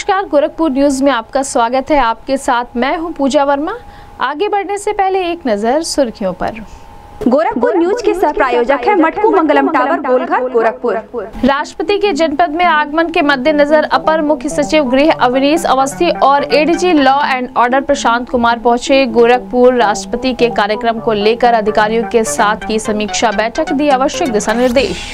नमस्कार गोरखपुर न्यूज़ में आपका स्वागत है। आपके साथ मैं हूँ पूजा वर्मा। आगे बढ़ने से पहले एक नज़र सुर्खियों पर। गोरखपुर न्यूज़ के सह प्रायोजक है मटकू मंगलम टावर गोलघर गोरखपुर। राष्ट्रपति के जनपद में आगमन के मद्देनजर अपर मुख्य सचिव गृह अवनीश अवस्थी और ADG law and order Prashant Kumar पहुँचे। गोरखपुर राष्ट्रपति के कार्यक्रम को लेकर अधिकारियों के साथ की समीक्षा बैठक दी आवश्यक दिशा निर्देश।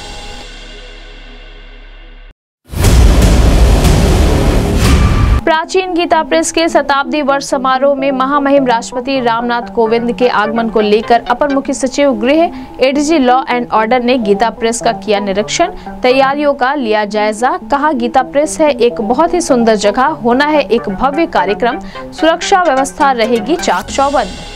प्राचीन गीता प्रेस के शताब्दी वर्ष समारोह में महामहिम राष्ट्रपति रामनाथ कोविंद के आगमन को लेकर अपर मुख्य सचिव गृह एडीजी लॉ एंड ऑर्डर ने गीता प्रेस का किया निरीक्षण। तैयारियों का लिया जायजा। कहा, गीता प्रेस है एक बहुत ही सुंदर जगह, होना है एक भव्य कार्यक्रम। सुरक्षा व्यवस्था रहेगी चाक चौबंद।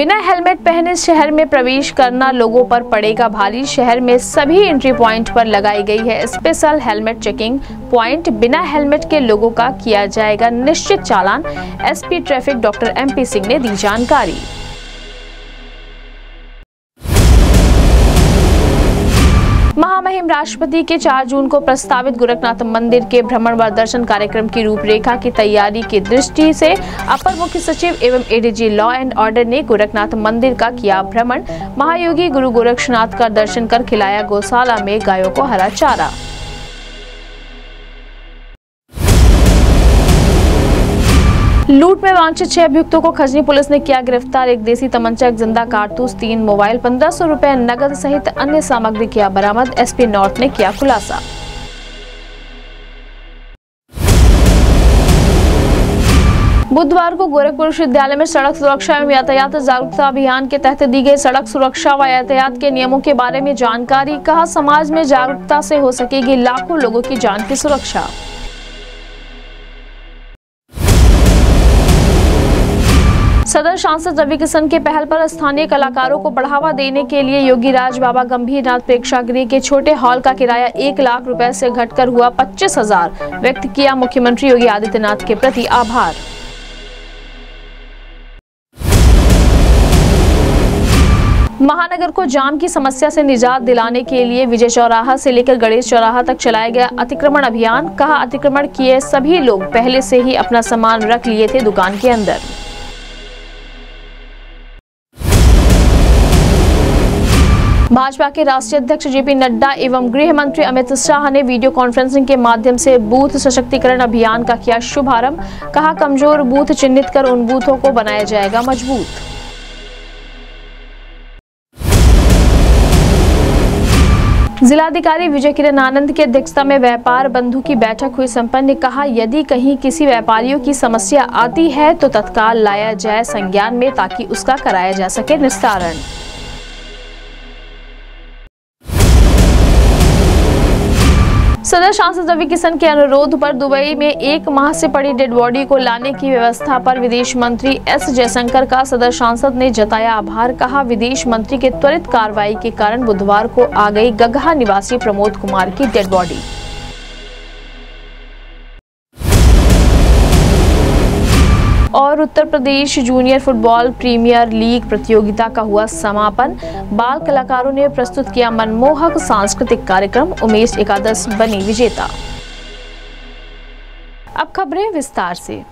बिना हेलमेट पहने शहर में प्रवेश करना लोगों पर पड़ेगा भारी। शहर में सभी एंट्री पॉइंट पर लगाई गई है। स्पेशल हेलमेट चेकिंग पॉइंट बिना हेलमेट के लोगों का किया जाएगा निश्चित चालान। SP traffic doctor MP Singh ने दी जानकारी। महामहिम राष्ट्रपति के 4 जून को प्रस्तावित गोरखनाथ मंदिर के भ्रमण व दर्शन कार्यक्रम की रूपरेखा की तैयारी की दृष्टि से अपर मुख्य सचिव एवं एडीजी लॉ एंड ऑर्डर ने गोरखनाथ मंदिर का किया भ्रमण। महायोगी गुरु गोरक्षनाथ का दर्शन कर खिलाया गौशाला में गायों को हरा चारा। लूट में वांछित छह अभियुक्तों को खजनी पुलिस ने किया गिरफ़्तार। एक देसी तमंचा एक ज़िंदा कारतूस, तीन मोबाइल, पंद्रह सौ रूपए नगद सहित अन्य सामग्री किया बरामद। एसपी नॉर्थ ने किया खुलासा। बुधवार को गोरखपुर विश्वविद्यालय में सड़क सुरक्षा एवं यातायात जागरूकता अभियान के तहत दी गई सड़क सुरक्षा व यातायात के नियमों के बारे में जानकारी। कहा, समाज में जागरूकता से हो सकेगी लाखों लोगों की जान की सुरक्षा। सदर सांसद रवि किशन के पहल पर स्थानीय कलाकारों को बढ़ावा देने के लिए योगी राज बाबा गंभीर नाथ प्रेक्षागृह के छोटे हॉल का किराया एक लाख रुपए से घटकर हुआ पच्चीस हज़ार। व्यक्त किया मुख्यमंत्री योगी आदित्यनाथ के प्रति आभार। महानगर को जाम की समस्या से निजात दिलाने के लिए विजय चौराहा से लेकर गणेश चौराहा तक चलाया गया अतिक्रमण अभियान। कहा, अतिक्रमण किए सभी लोग पहले से ही अपना सामान रख लिए थे दुकान के अंदर। भाजपा के राष्ट्रीय अध्यक्ष जेपी नड्डा एवं गृह मंत्री अमित शाह ने वीडियो कॉन्फ्रेंसिंग के माध्यम से बूथ सशक्तिकरण अभियान का किया शुभारंभ। कहा, कमज़ोर बूथ चिन्हित कर उन बूथों को बनाया जाएगा मज़बूत। जिलाधिकारी विजय किरण आनंद की अध्यक्षता में व्यापार बंधु की बैठक हुई। संपन्न ने कहा, यदि कहीं किसी व्यापारियों की समस्या आती है तो तत्काल लाया जाए संज्ञान में ताकि उसका कराया जा सके निस्तारण। सदर सांसद रवि किशन के अनुरोध पर दुबई में एक माह से पड़ी डेड बॉडी को लाने की व्यवस्था पर विदेश मंत्री एस जयशंकर का सदर सांसद ने जताया आभार, कहा विदेश मंत्री के त्वरित कार्रवाई के कारण बुधवार को आ गई गगहा निवासी प्रमोद कुमार की डेड बॉडी। और Uttar Pradesh junior football premier league प्रतियोगिता का हुआ समापन। बाल कलाकारों ने प्रस्तुत किया मनमोहक सांस्कृतिक कार्यक्रम। उमेश एकादश बनी विजेता। अब खबरें विस्तार से।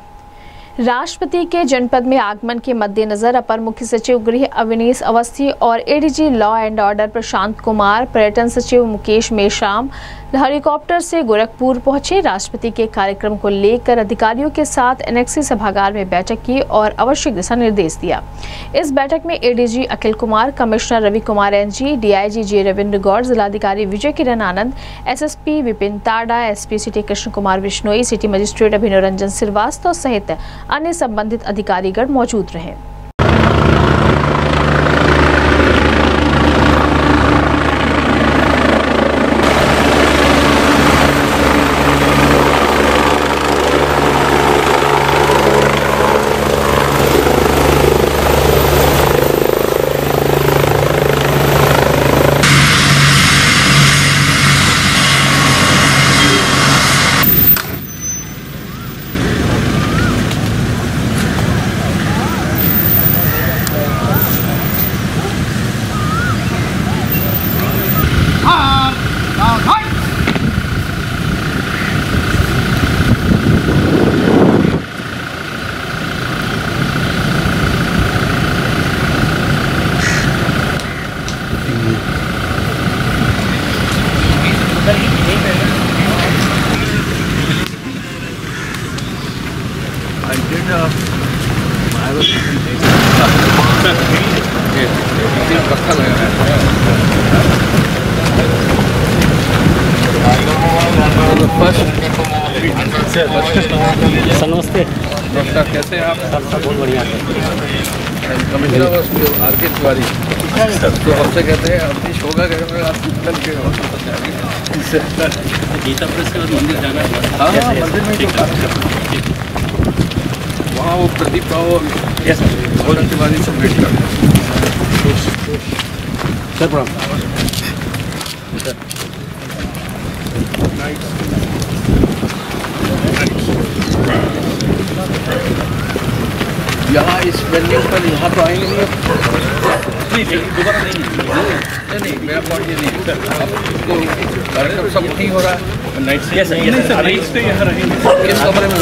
राष्ट्रपति के जनपद में आगमन के मद्देनजर अपर मुख्य सचिव गृह अविनीश अवस्थी और ADG law and order Prashant Kumar, पर्यटन सचिव मुकेश मेश्राम, हेलीकॉप्टर से गोरखपुर पहुँचे। राष्ट्रपति के कार्यक्रम को लेकर अधिकारियों के साथ एनएक्सी सभागार में बैठक की और आवश्यक दिशा निर्देश दिया। इस बैठक में ADG Akhil Kumar, commissioner Ravi Kumar NG DIG J Ravindra Gaur, जिलाधिकारी Vijay Kiran Anand SSP Vipin Tada SP city Krishna Kumar Bishnoi city magistrate Abhinav Ranjan Srivastava सहित अन्य संबंधित अधिकारीगण मौजूद रहे। सर। अभी इस कमरे में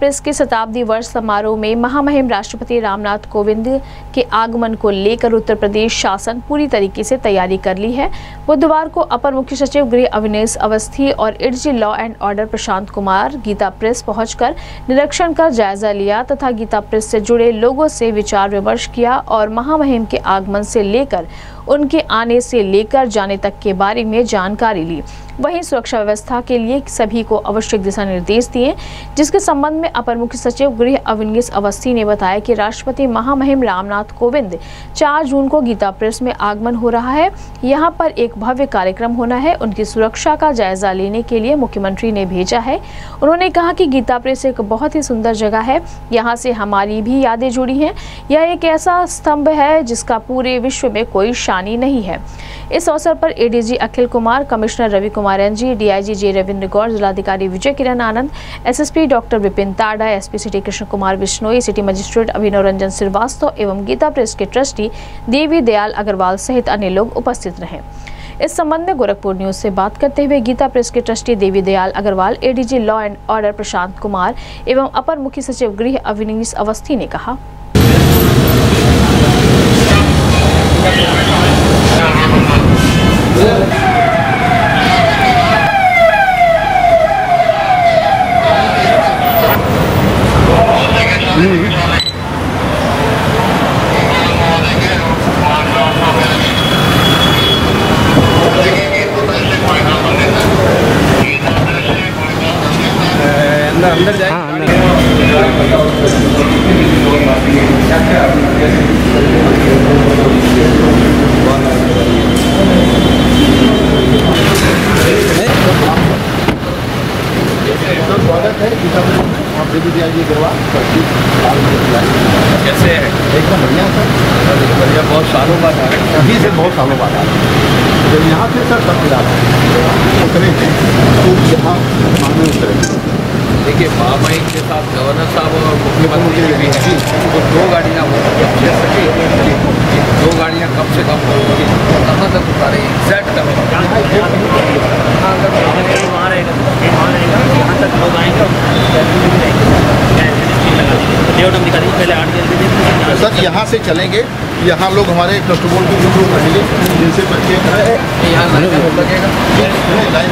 प्रेस के शताब्दी वर्ष समारोह में महामहिम राष्ट्रपति रामनाथ कोविंद के आगमन को लेकर उत्तर प्रदेश शासन पूरी तरीके से तैयारी कर ली है। बुधवार को अपर मुख्य सचिव गृह अविनेश अवस्थी और ADG law and order Prashant Kumar, Gita press पहुंचकर निरीक्षण का जायजा लिया तथा गीता प्रेस से जुड़े लोगों से विचार विमर्श किया और महामहिम के आगमन से लेकर उनके आने से लेकर जाने तक के बारे में जानकारी ली। वहीं सुरक्षा व्यवस्था के लिए सभी को आवश्यक दिशा निर्देश दिए, जिसके संबंध में अपर मुख्य सचिव गृह अविनीश अवस्थी ने बताया कि राष्ट्रपति महामहिम रामनाथ कोविंद 4 जून को गीता प्रेस में आगमन हो रहा है। यहाँ पर एक भव्य कार्यक्रम होना है। उनकी सुरक्षा का जायजा लेने के लिए मुख्यमंत्री ने भेजा है। उन्होंने कहा कि गीता प्रेस एक बहुत ही सुंदर जगह है। यहाँ से हमारी भी यादें जुड़ी हैं। यह एक ऐसा स्तंभ है जिसका पूरे विश्व में कोई शानी नहीं है। इस अवसर पर ADG Akhil Kumar, commissioner Ravi Kumar NG DIG J Ravindra Gaur, जिलाधिकारी Vijay Kiran Anand SSP doctor Vipin Tada SP city Krishna Kumar Bishnoi city magistrate Abhinav Ranjan Srivastava एवं गीता प्रेस के ट्रस्टी देवी दयाल अग्रवाल सहित अन्य लोग उपस्थित रहे। इस संबंध में गोरखपुर न्यूज़ से बात करते हुए गीता प्रेस के trustee Devi Dayal Agarwal ADG law and order Prashant Kumar एवं अपर मुख्य सचिव गृह अविनीश अवस्थी ने कहा अंदर जाए कैसे है एकदम बढ़िया सर बढ़िया बहुत सालों बाद आ रहे हैं अभी से बहुत सालों बाद आ रहे हैं जब यहाँ से सर सब मिला उतरे हैं तो यहाँ मानव उतरे देखिए महामहिम के साथ गवर्नर साहब और मुख्यमंत्री जी भी हैं तो दो गाड़ियाँ हो छः सके दो गाड़ियाँ कम से कम होंगी कहाँ तक उतारे एग्जैक्ट करें वहाँ रहेगा वहाँ रहेगा यहाँ तक लोग आएँगे और लगा दीजिए लेआउट हम दिखा देंगे पहले आठ जल्दी देंगे सर यहाँ से चलेंगे यहाँ लोग हमारे कस्टमर के कुछ लोग रहेंगे जिनसे बच्चे यहाँ लगेगा लाइन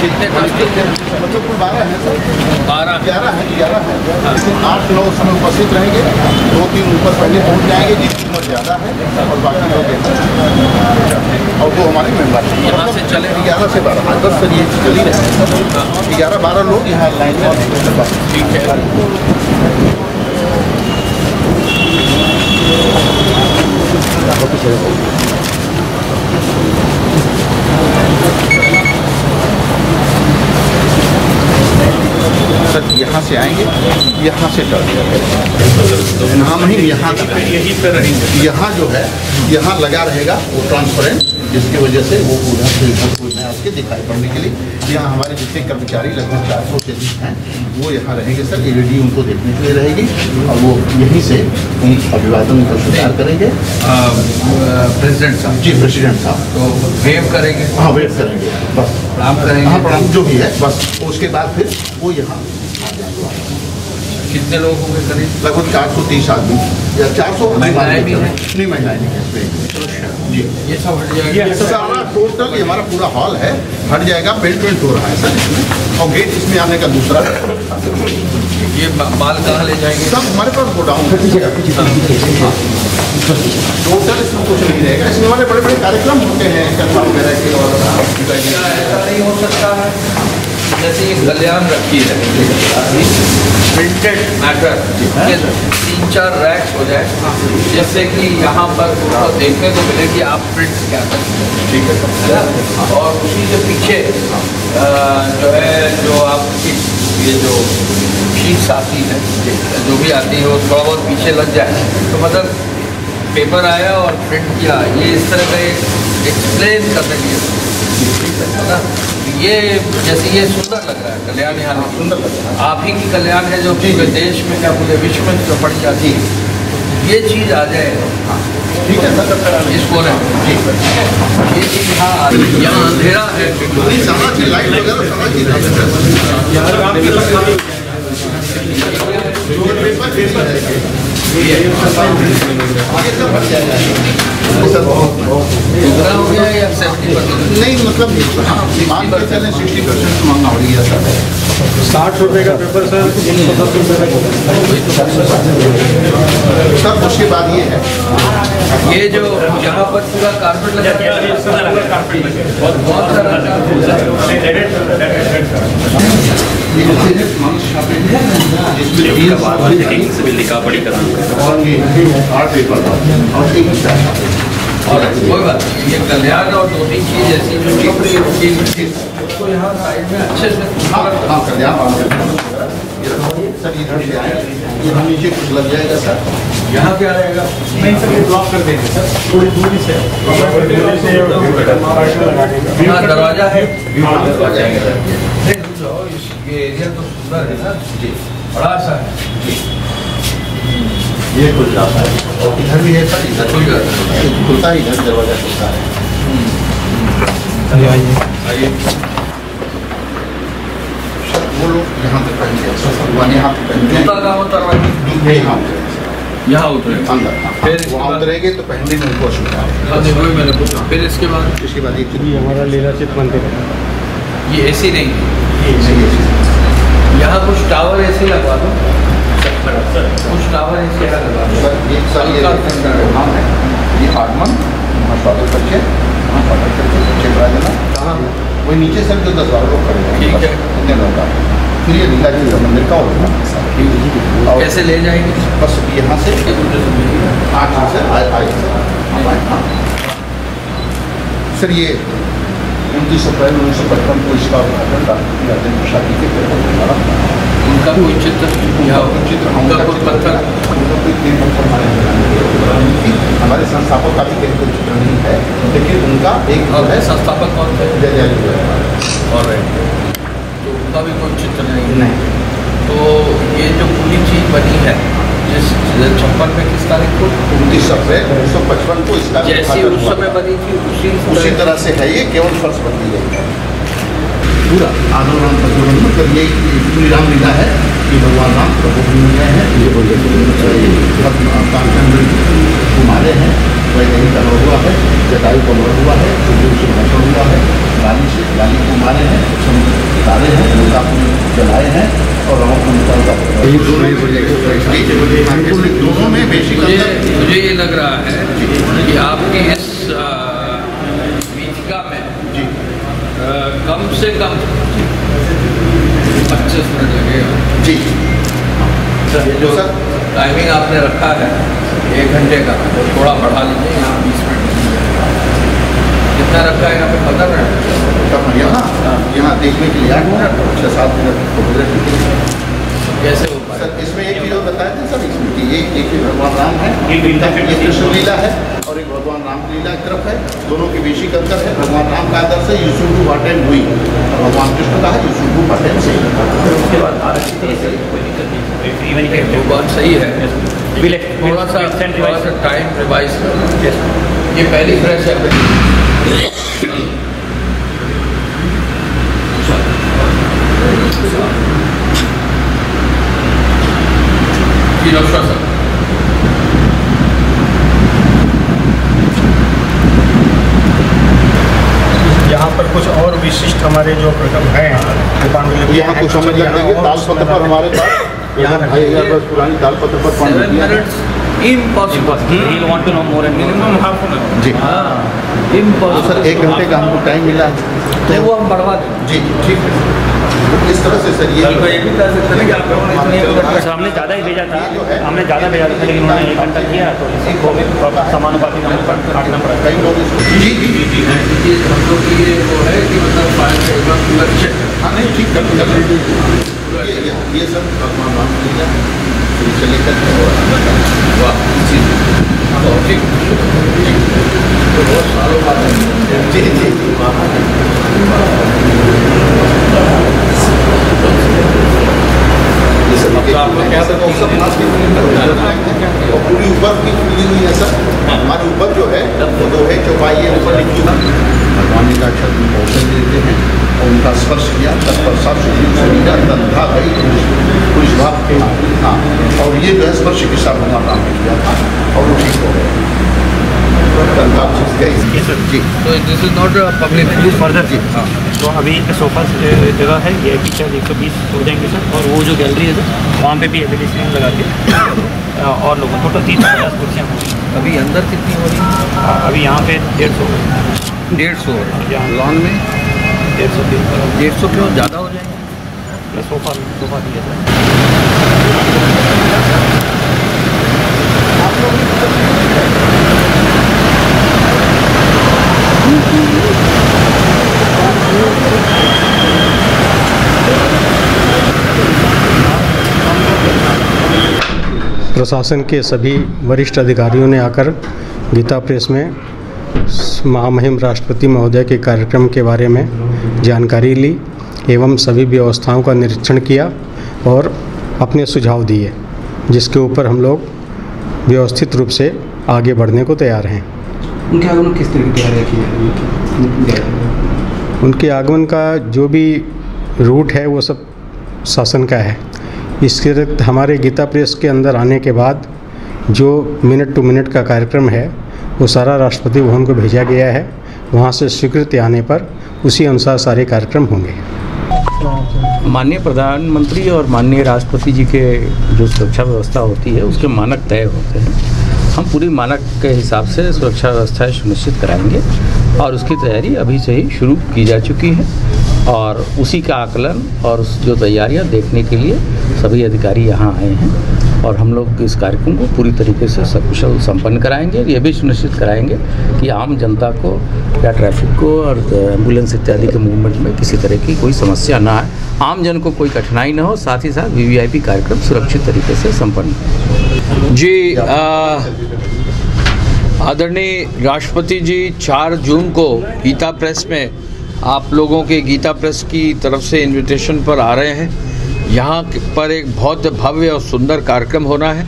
कितने ट्रस्टी थे मतलब कुल बारह है सर बारह ग्यारह है ग्यारह है लेकिन आठ नौ उसमें उपस्थित रहेंगे दो तीन ऊपर पहले पहुँच जाएँगे जिनकी उम्र ज़्यादा है और बाकी लोग हैं। और वो हमारे मेंबर हैं यहाँ से चले ग्यारह से बारह दस से ये चल ही रहे हैं ग्यारह बारह लोग यहाँ लाइन में ठीक है सर यहाँ से आएँगे यहाँ से टर्न यहाँ नहीं यहाँ तक यहीं पे रहेंगे। यहाँ जो है यहाँ लगा रहेगा वो ट्रांसपेरेंट जिसकी वजह से वो पूरा में आपके दिखाई पड़ने के लिए। यहाँ हमारे जितने कर्मचारी लगभग चार सौ से हैं वो यहाँ रहेंगे सर। एलईडी उनको देखने के लिए रहेगी और वो यहीं से उन अभिवादन का स्वीकार करेंगे। प्रेसिडेंट साहब। जी प्रेसिडेंट साहब। तो वेव करेंगे। हाँ वेट करेंगे। बस। प्रणाम हाँ करेंगे प्रणाम जो भी है बस। उसके बाद फिर वो यहाँ कितने लोग होंगे करीब? लगभग चार सौ तीस आदमी। या चार सौ महिलाएँ भी हैं? नहीं महिलाएँ नहीं हैं इसमें। ये सब हट जाएगा। सारा टोटल ये हमारा पूरा हॉल है। हट जाएगा पेंट वेंट हो रहा है सर इसमें। और गेट इसमें आने का दूसरा। ये माल कहाँ ले जाएँगे? सब हमारे पास गोडाउन है। टोटल इसमें कुछ नहीं रहेगा। इसमें हमारे बड़े बड़े कार्यक्रम होते हैं कथा वगैरह के और ऐसा नहीं हो सकता। है जैसे ये कल्याण रखी है प्रिंटेड मैटर तीन चार रैक्स हो जाए। जिससे कि यहाँ पर उनको देखने को मिले कि आप प्रिंट क्या करते हैं। ठीक है। और उसी के पीछे जो है जो आपकी ये जो शीट्स आती है जो भी आती है वो थोड़ा बहुत पीछे लग जाए। तो मतलब पेपर आया और प्रिंट किया। ये इस तरह का एक एक्सप्लेन करने के लिए है ना? ये जैसे ये सुंदर लग रहा है कल्याण यहाँ सुंदर लग रहा है। आप ही की कल्याण है जो पूरे देश में क्या पूरे विश्व में जो बढ़ जाती है ये चीज़ आ जाए। ठीक है सर इसको ये चीज़ यहाँ आ रही है। यहाँ अंधेरा है। समाज की लाइट वगैरह सारा चीज़ दूसरा हो गया या सेवेंटी परसेंट नहीं मतलब हाँ, मान के चलें सिक्सटी परसेंट मांगना हो। गया सर साठ रुपए का पेपर सर दस रुपए का सर उसके बाद ये है। ये जो यहाँ पर पूरा कारपेट लगा बहुत बहुत सारा है है और कोई बात ये कल्याण और दो तीन चीज़ जो कपड़े की उसको यहाँ साइड में अच्छे से हाँ हाँ कल्याण हैं। सर इधर से आए ये हम नीचे कुछ लग जाएगा सर यहाँ क्या रहेगा नहीं सर ये ब्लॉक कर देंगे सर थोड़ी दूरी से दरवाज़ा है दरवाज़ा है इस- ये एरिया तो सुंदर है ना? जी। बड़ा सा है। जी। ये खुल जाता है। और इधर भी है सर? इधर खुल जाता है। भी खुलता है इधर दरवाज़ा खुलता है। आइए। सर वो लोग यहाँ तक पहनते हैं। यहाँ पहनते हैं। यहाँ उतरे। अंदर हाँ। फिर वहाँ उतरेंगे तो पहनने में उनको असुविधा है। हाँ वही मैंने पूछा। फिर इसके बाद इसके बाद ये हमारा लीलाचित मंदिर है। ये नहीं है। यहाँ कुछ टावर ऐसे लगवा दो? कुछ टावर ऐसे लगवा दो? एक साल ये है। हाँ है। ये आगमन वहाँ स्वागत करके वहाँ स्वागत करके बच्चे करा देना। कहाँ वही नीचे सर जो दस बारह लोग खड़े हैं ठीक है। इतने लोग का फिर ये लीला जी मंदिर का होगा कैसे ले जाएँगे? बस यहाँ से आठ से आए हाँ। सर ये उनतीस अप्रैल उन्नीस सौ पचपन को इसका उद्घाटन राष्ट्रपति राजेंद्र प्रसाद जी के पेपर में हमारा उनका कोई चित्र या चित्र उनका कोई पत्थर? हमारे यहाँ नहीं। हमारे संस्थापक का भी कहीं कोई चित्र नहीं है लेकिन उनका एक जो और है। संस्थापक कौन थे? जय जय है। और तो उनका भी कोई चित्र नहीं है। तो ये जो पूरी चीज़ बनी है छप्पन में किस तारीख को? उनतीस अप्रैल उन्नीस सौ पचपन को इसका जैसी उस समय बनी थी उसी उसी तरह से है ये केवल फर्श बदली गई है। पूरा आदम राम प्रचोदन मतलब ये पूरी रामलीला है कि भगवान राम प्रभु मिल गए हैं। ये बोलिए। मारे हैं। वैदेही लड़ हुआ है जटायु का लड़ हुआ है सुग्रीव से भाषण हुआ है गाली से गाली को मारे हैं उतारे हैं उनका जलाए हैं और राम को निकाल दोनों में बेसिक मुझे मुझे ये लग रहा है कि आपकी इस आ, में जी। कम से कम पच्चीस मिनट लगेगा। जी। जो सर। टाइमिंग आपने रखा है एक घंटे का तो थोड़ा बढ़ा लीजिए यहाँ बीस मिनट कितना रखा है यहाँ पे? पंद्रह मिनट? यहाँ? यहाँ देखने के लिए आठ मिनट छः सात मिनट के कैसे हो पाए सर इसमें एक चीज़ और बताया था सर इसमें कि एक एक भगवान राम है एक है। कृष्ण लीला है और एक भगवान राम की लीला एक तरफ़ है दोनों के बेसिक अंतर है भगवान राम का आदर्श है यूसुफ टू वाटेन हुई। और भगवान कृष्ण का है यूसुफ टू वाटेन से उसके बाद आरक्षित है कोई दिक्कत नहीं इवन वो बात सही है। विल थोड़ा सा थोड़ा सा टाइम रिवाइज ये पहली फ्रेश है। जी डॉक्टर साहब यहाँ पर कुछ और विशिष्ट हमारे जो प्रकल्प हैं यहाँ कुछ समझ लग देंगे दाल पत्र पर हमारे पास। यहाँ ढाई हज़ार वर्ष पुरानी दाल पत्र पर पानी सेवन दिया है minutes impossible he want to know more and minimum half an hour जी तो सर एक घंटे का हमको टाइम मिला है नहीं वो हम बढ़वा देंगे जी ठीक है तो इस तरह से सर ये हैं कि अच्छा हमने ज़्यादा ही भेजा था हमने ज़्यादा भेजा था लेकिन उन्होंने एक घंटा किया तो इसको भी समानुपाती हमें काटना पड़ा कई लोग जी जी जी हम लोग की ये वो है कि मतलब फ़ाइल का एक बार पूरा चेक हाँ नहीं ठीक कर ये सब भगवान राम लीला है शुरू से लेकर के और वाह जी तो ठीक ठीक तो बहुत सालों बाद जी जी। पूरी ऊपर की है सर हमारी ऊपर जो है वो दो है चौपाई है ऊपर लिखी हुई। भगवान का अक्षर में भोजन देते हैं और उनका स्पर्श किया तत्पश्चात सुखी शरीर तंधा गई पुरुष भाव के हाँ और ये जो है स्पर्श के साथ राम ने किया था और वो ठीक हो गए तो this is not public further जी हाँ। तो अभी सोफा जगह है ये भी चार्ज एक सौ बीस हो जाएँगे सर और वो जो गैलरी है सर वहाँ पे भी एल लगा के और लोगों टोटल तीन सौ पचास कुर्सियाँ होंगी। अभी अंदर कितनी हो रही है? अभी यहाँ पे डेढ़ सौ। डेढ़ सौ यहाँ। लॉन में? डेढ़ सौ डेढ़ सौ क्यों? ज़्यादा हो जाएँगे। सोफा सोफा दिया सर प्रशासन के सभी वरिष्ठ अधिकारियों ने आकर गीता प्रेस में महामहिम राष्ट्रपति महोदय के कार्यक्रम के बारे में जानकारी ली एवं सभी व्यवस्थाओं का निरीक्षण किया और अपने सुझाव दिए जिसके ऊपर हम लोग व्यवस्थित रूप से आगे बढ़ने को तैयार हैं। उनके आगमन किस तरह की तैयारियाँ की उनके आगमन का जो भी रूट है वो सब शासन का है। इसके अतिरिक्त हमारे गीता प्रेस के अंदर आने के बाद जो मिनट टू मिनट का कार्यक्रम है, वो सारा राष्ट्रपति भवन को भेजा गया है। वहाँ से स्वीकृति आने पर उसी अनुसार सारे कार्यक्रम होंगे। माननीय प्रधानमंत्री और माननीय राष्ट्रपति जी के जो सुरक्षा व्यवस्था होती है, उसके मानक तय होते हैं। हम पूरी मानक के हिसाब से सुरक्षा व्यवस्था सुनिश्चित कराएँगे और उसकी तैयारी अभी से ही शुरू की जा चुकी है। और उसी का आकलन और उस जो तैयारियाँ देखने के लिए सभी अधिकारी यहाँ आए हैं और हम लोग इस कार्यक्रम को पूरी तरीके से सकुशल संपन्न कराएँगे। ये भी सुनिश्चित कराएँगे कि आम जनता को या ट्रैफ़िक को और एंबुलेंस इत्यादि के मूवमेंट में किसी तरह की कोई समस्या ना आए। आम जन को कोई कठिनाई ना हो, साथ ही साथ वी कार्यक्रम सुरक्षित तरीके से संपन्न जी आदरणीय राष्ट्रपति जी 4 जून को गीता प्रेस में आप लोगों के गीता प्रेस की तरफ़ से इनविटेशन पर आ रहे हैं। यहाँ पर एक बहुत भव्य और सुंदर कार्यक्रम होना है।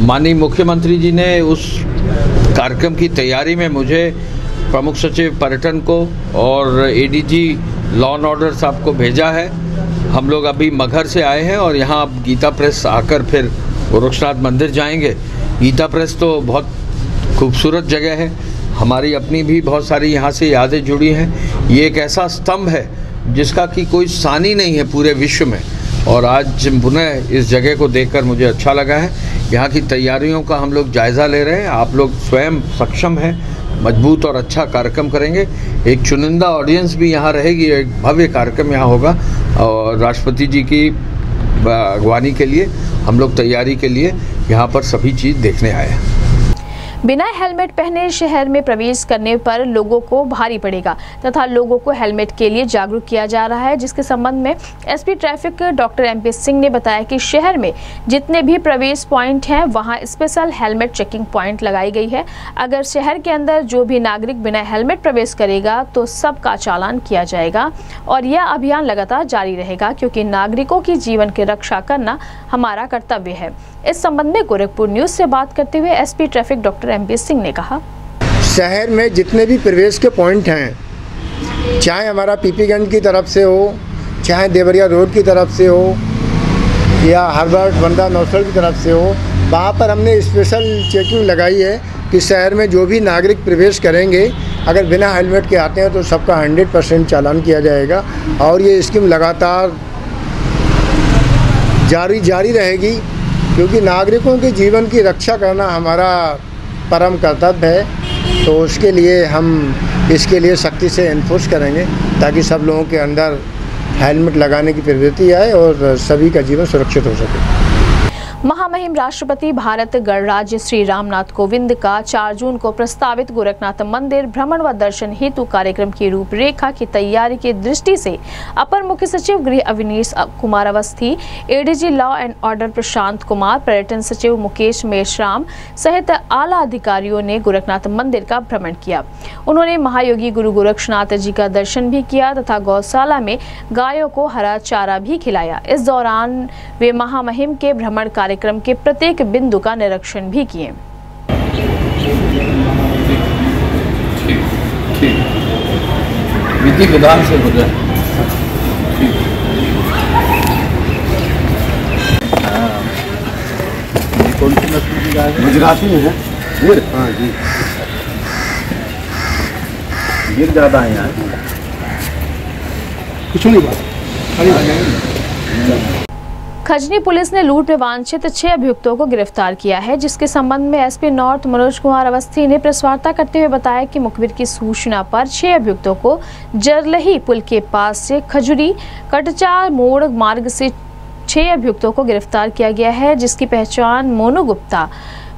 माननीय मुख्यमंत्री जी ने उस कार्यक्रम की तैयारी में मुझे प्रमुख सचिव पर्यटन को और एडीजी लॉ एंड ऑर्डर साहब को भेजा है। हम लोग अभी मगहर से आए हैं और यहाँ अब गीता प्रेस आकर फिर गोरक्षनाथ मंदिर जाएँगे। गीता प्रेस तो बहुत खूबसूरत जगह है। हमारी अपनी भी बहुत सारी यहाँ से यादें जुड़ी हैं। ये एक ऐसा स्तंभ है जिसका कि कोई सानी नहीं है पूरे विश्व में। और आज पुनः इस जगह को देखकर मुझे अच्छा लगा है। यहाँ की तैयारियों का हम लोग जायज़ा ले रहे हैं। आप लोग स्वयं सक्षम हैं, मज़बूत और अच्छा कार्यक्रम करेंगे। एक चुनिंदा ऑडियंस भी यहाँ रहेगी, एक भव्य कार्यक्रम यहाँ होगा। और राष्ट्रपति जी की अगवानी के लिए, हम लोग तैयारी के लिए यहाँ पर सभी चीज़ देखने आए हैं। बिना हेलमेट पहने शहर में प्रवेश करने पर लोगों को भारी पड़ेगा तथा लोगों को हेलमेट के लिए जागरूक किया जा रहा है, जिसके संबंध में SP traffic doctor MP Singh ने बताया कि शहर में जितने भी प्रवेश पॉइंट हैं, वहाँ स्पेशल हेलमेट चेकिंग पॉइंट लगाई गई है। अगर शहर के अंदर जो भी नागरिक बिना हेलमेट प्रवेश करेगा तो सबका चालान किया जाएगा और यह अभियान लगातार जारी रहेगा, क्योंकि नागरिकों की जीवन की रक्षा करना हमारा कर्तव्य है। इस संबंध में गोरखपुर न्यूज़ से बात करते हुए SP traffic doctor MP Singh ने कहा। शहर में जितने भी प्रवेश के पॉइंट हैं, चाहे हमारा पीपीगंज की तरफ़ से हो, चाहे देवरिया रोड की तरफ़ से हो, या हरबर्ट बंदा नौसर की तरफ़ से हो, वहाँ पर हमने स्पेशल चेकिंग लगाई है कि शहर में जो भी नागरिक प्रवेश करेंगे, अगर बिना हेलमेट के आते हैं तो सबका 100 परसेंट चालान किया जाएगा और ये स्कीम लगातार जारी जारी रहेगी। क्योंकि नागरिकों के जीवन की रक्षा करना हमारा परम कर्तव्य है तो उसके लिए हम इसके लिए सख्ती से इन्फोर्स करेंगे, ताकि सब लोगों के अंदर हेलमेट लगाने की प्रवृत्ति आए और सभी का जीवन सुरक्षित हो सके। महामहिम राष्ट्रपति भारत गणराज्य श्री रामनाथ कोविंद का 4 जून को प्रस्तावित गोरखनाथ मंदिर भ्रमण व दर्शन हेतु कार्यक्रम की रूपरेखा की तैयारी की दृष्टि से अपर मुख्य सचिव गृह Avinish Kumar Awasthi ADG law and order Prashant Kumar, पर्यटन सचिव मुकेश मेश्राम सहित आला अधिकारियों ने गोरखनाथ मंदिर का भ्रमण किया। उन्होंने महायोगी गुरु गोरक्षनाथ जी का दर्शन भी किया तथा गौशाला में गायों को हरा चारा भी खिलाया। इस दौरान वे महामहिम के भ्रमण कार्यक्रम के प्रत्येक बिंदु का निरीक्षण भी किए। विधि विधान से हो। जाए कौन सी नस्ल की गाय गुजराती है? गिर हाँ जी। गिर ज़्यादा है यहाँ कुछ नहीं बात। खजनी पुलिस ने लूट में वांछित छह अभियुक्तों को गिरफ़्तार किया है, जिसके संबंध में एसपी नॉर्थ मनोज कुमार अवस्थी ने प्रेसवार्ता करते हुए बताया कि मुखबिर की सूचना पर छह अभियुक्तों को जरलही पुल के पास से खजुरी कटचा मोड़ मार्ग से छह अभियुक्तों को गिरफ़्तार किया गया है, जिसकी पहचान मोनू गुप्ता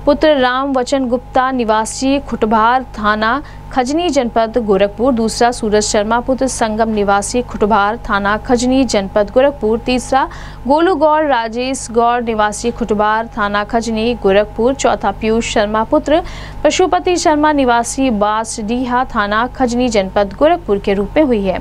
पुत्र राम वचन गुप्ता निवासी खुटभार थाना खजनी जनपद गोरखपुर, दूसरा सूरज शर्मा पुत्र संगम निवासी खुटभार थाना खजनी जनपद गोरखपुर, तीसरा गोलू गौड़ राजेश गौड़ निवासी खुटबार थाना खजनी गोरखपुर, चौथा पीयूष शर्मा पुत्र पशुपति शर्मा निवासी बासडीहा थाना खजनी जनपद गोरखपुर के रूप में हुई है।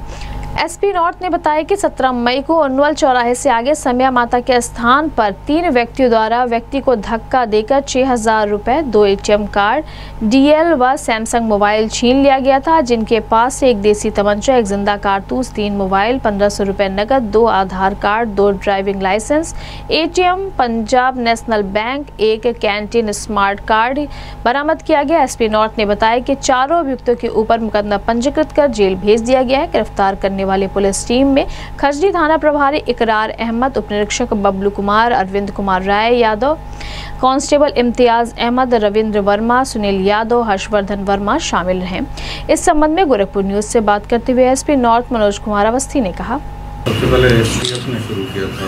एसपी नॉर्थ ने बताया कि 17 मई को अनुअल चौराहे से आगे समया माता के स्थान पर तीन व्यक्तियों द्वारा व्यक्ति को धक्का देकर छह हज़ार रुपए, दो एटीएम कार्ड, डीएल व सैमसंग मोबाइल छीन लिया गया था, जिनके पास से एक देसी तमंचा, एक ज़िंदा कारतूस, तीन मोबाइल, पंद्रह सौ रुपए नकद दो आधार कार्ड, दो driving licence, ATM, Punjab national bank, एक कैंटीन स्मार्ट कार्ड बरामद किया गया। एसपी नॉर्थ ने बताया कि चारों अभियुक्तों के ऊपर मुकदमा पंजीकृत कर जेल भेज दिया गया है। गिरफ़्तार करने करने वाली पुलिस टीम में खजरी थाना प्रभारी इकरार अहमद, उपनिरीक्षक बबलू कुमार, अरविंद कुमार राय यादव, कांस्टेबल इम्तियाज़ अहमद, रविंद्र वर्मा, सुनील यादव, हर्षवर्धन वर्मा शामिल रहे। इस संबंध में गोरखपुर न्यूज़ से बात करते हुए एसपी नॉर्थ मनोज कुमार अवस्थी ने कहा। सबसे पहले ने शुरू किया था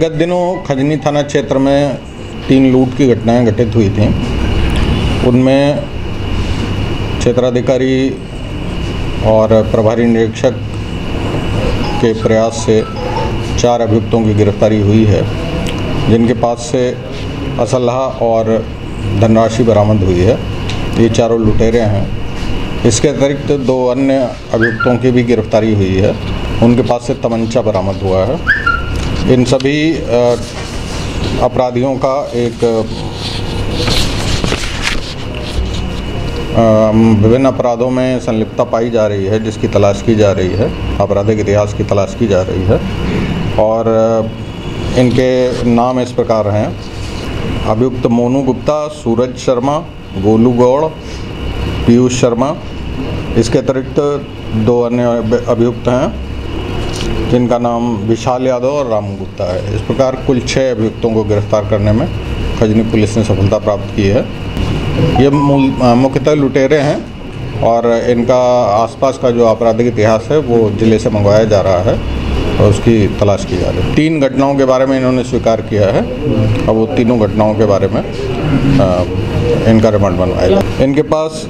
विगत दिनों खजनी थाना क्षेत्र में तीन लूट की घटनाएँ घटित हुई थीं। उनमें क्षेत्राधिकारी और प्रभारी निरीक्षक के प्रयास से चार अभियुक्तों की गिरफ्तारी हुई है, जिनके पास से असलहा और धनराशि बरामद हुई है। ये चारों लुटेरे हैं। इसके अतिरिक्त दो अन्य अभियुक्तों की भी गिरफ्तारी हुई है। उनके पास से तमंचा बरामद हुआ है। इन सभी अपराधियों का एक विभिन्न अपराधों में संलिप्तता पाई जा रही है, जिसकी तलाश की जा रही है, आपराधिक इतिहास की तलाश की जा रही है। और इनके नाम इस प्रकार हैं। अभियुक्त मोनू गुप्ता, सूरज शर्मा, गोलू गौड़, पीयूष शर्मा। इसके अतिरिक्त दो अन्य अभियुक्त हैं। जिनका नाम विशाल यादव और रामू गुप्ता है। इस प्रकार कुल छः अभियुक्तों को गिरफ़्तार करने में खजनी पुलिस ने सफलता प्राप्त की है। ये मुख्यतः लुटेरे हैं और इनका आसपास का जो आपराधिक इतिहास है वो ज़िले से मंगवाया जा रहा है और उसकी तलाश की जा रही है। तीन घटनाओं के बारे में इन्होंने स्वीकार किया है। और वो तीनों घटनाओं के बारे में इनका रिमांड बनवाया जाए। इनके पास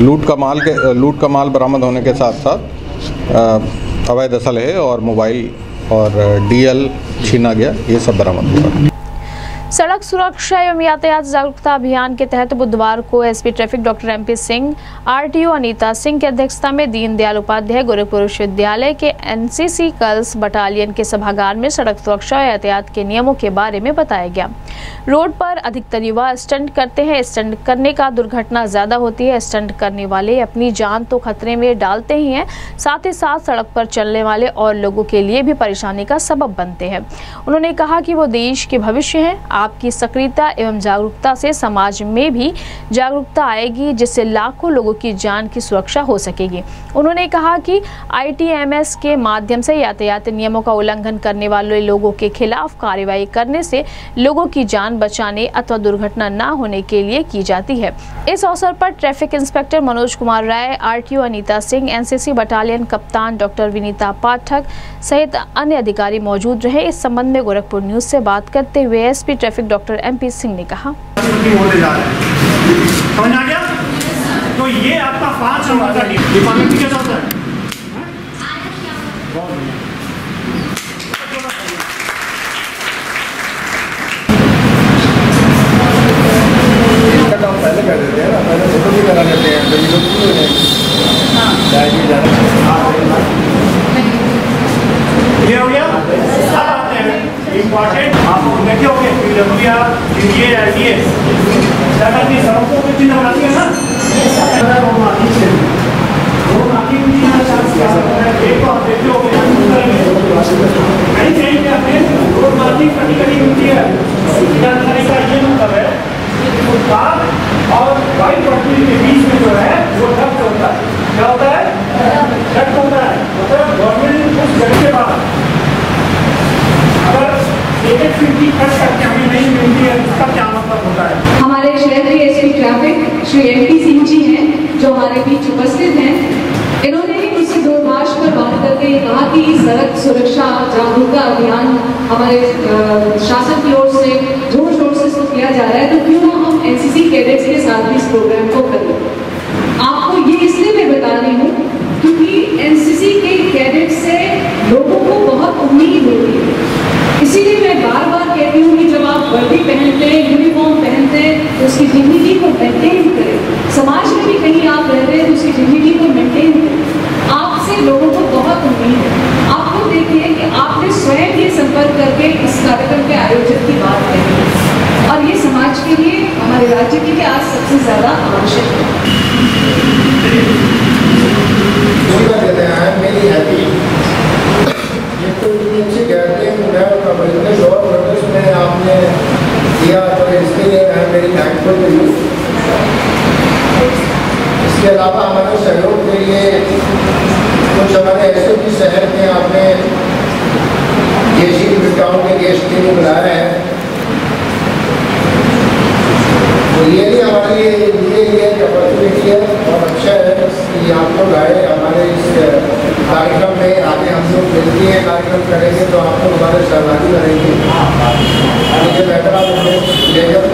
लूट का माल के लूट का माल बरामद होने के साथ साथ अ, अवैध असल है और मोबाइल और डीएल छीना गया ये सब बरामद हुआ। सड़क सुरक्षा एवं यातायात जागरूकता अभियान के तहत बुधवार को SP traffic doctor MP Singh, RTO Anita Singh की अध्यक्षता में दीनदयाल उपाध्याय गोरखपुर विश्वविद्यालय के एनसीसी गर्ल्स बटालियन के सभागार में सड़क सुरक्षा और यातायात के नियमों के बारे में बताया गया। रोड पर अधिकतर युवा स्टंट करते हैं। स्टंट करने का दुर्घटना ज़्यादा होती है। स्टंट करने वाले अपनी जान तो खतरे में डालते ही हैं। साथ ही साथ सड़क पर चलने वाले और लोगों के लिए भी परेशानी का सबब बनते हैं। उन्होंने कहा कि वो देश के भविष्य हैं। आपकी सक्रियता एवं जागरूकता से समाज में भी जागरूकता आएगी, जिससे लाखों लोगों की जान की सुरक्षा हो सकेगी। उन्होंने कहा कि आईटीएमएस के माध्यम से यातायात नियमों का उल्लंघन करने वाले लोगों के खिलाफ कार्रवाई करने से लोगों की जान बचाने अथवा दुर्घटना न होने के लिए की जाती है। इस अवसर पर traffic inspector Manoj Kumar Rai, RTO Anita Singh, NCC battalion कप्तान डॉक्टर विनीता पाठक सहित अन्य अधिकारी मौजूद रहे। इस संबंध में गोरखपुर न्यूज़ से बात करते हुए SP traffic doctor MP Singh ने कहा। तो ये आपका पाँच नंबर का डिपार्टमेंट कैसा होता है? बहुत बढ़िया। इसका काम पहले कर देते हैं ना पहले फ़ोटो भी करा लेते हैं। इम्पोर्टेंट आप लोग देखे होंगे पीडब्ल्यू आर ये आई डी एस क्या करती है सड़कों पे चिन्ह बनाती है ना? वो वो भी चांस क्या है? एक तो आप देखे होंगे पे कटी होती है। का ये मतलब है और वाइट के बीच में जो है, वो होता है। क्या होता है? होता है। मतलब गवर्नमेंट उस जगह के बाद है मतलब है? हमारे शहर के SP traffic Shri M P Singh ji हैं, जो हमारे बीच उपस्थित हैं। इन्होंने किसी दूरभाष पर बात करके कहा कि सड़क सुरक्षा जागरूकता अभियान हमारे शासन की ओर से ज़ोर शोर से इसको किया जा रहा है तो क्यों ना हम एनसीसी कैडेट्स के साथ भी इस प्रोग्राम को करें? आपको ये इसलिए मैं बता रही हूँ, क्योंकि एनसीसी के कैडेट से लोगों को बहुत उम्मीद होती है। इसीलिए मैं बार बार कहती हूँ कि जब आप वर्दी पहनते हैं यूनिफॉर्म पहनते हैं तो उसकी ज़िंदगी को मेंटेन करें। समाज में भी कहीं आप रह रहे हैं तो उसकी ज़िंदगी को मेंटेन करें। आपसे लोगों को बहुत उम्मीद है। आपको देखिए कि आपने स्वयं ये संपर्क करके इस कार्यक्रम के आयोजन की बात कही। और ये समाज के लिए, हमारे राज्य के लिए आज सबसे ज़्यादा आवश्यक है। आपने दिया तो इसके लिए मैं मेरी थैंकफुल हूँ इसके अलावा हमारे सहयोग के लिए कुछ हमारे ऐसे भी शहर के आपने ये देशी विटाओं के लिए के बुला रहे हैं। तो ये भी हमारे लिए, ये एक अपॉर्चुनिटी है और अच्छा है। कि आप लोग आए, हमारे इस कार्यक्रम में आगे हम लोग मिलती है कार्यक्रम करेंगे तो आप लोग हमारे सहभागी रहेंगे मुझे बेहतरा लेकर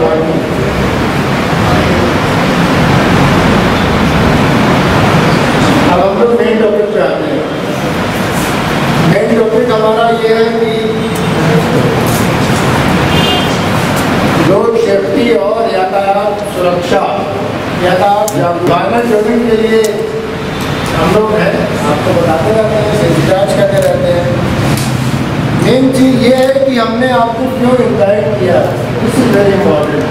अब हम लोग मेन टॉपिक पे आते हैं। मेन टॉपिक हमारा ये है कि रोड सेफ्टी और यातायात सुरक्षा, यातायात वाहन के लिए हम लोग हैं, आपको बताते रहते हैं इंचार्ज करते रहते हैं। मेन चीज़ ये है कि हमने आपको क्यों इन्वाइट किया? This is very important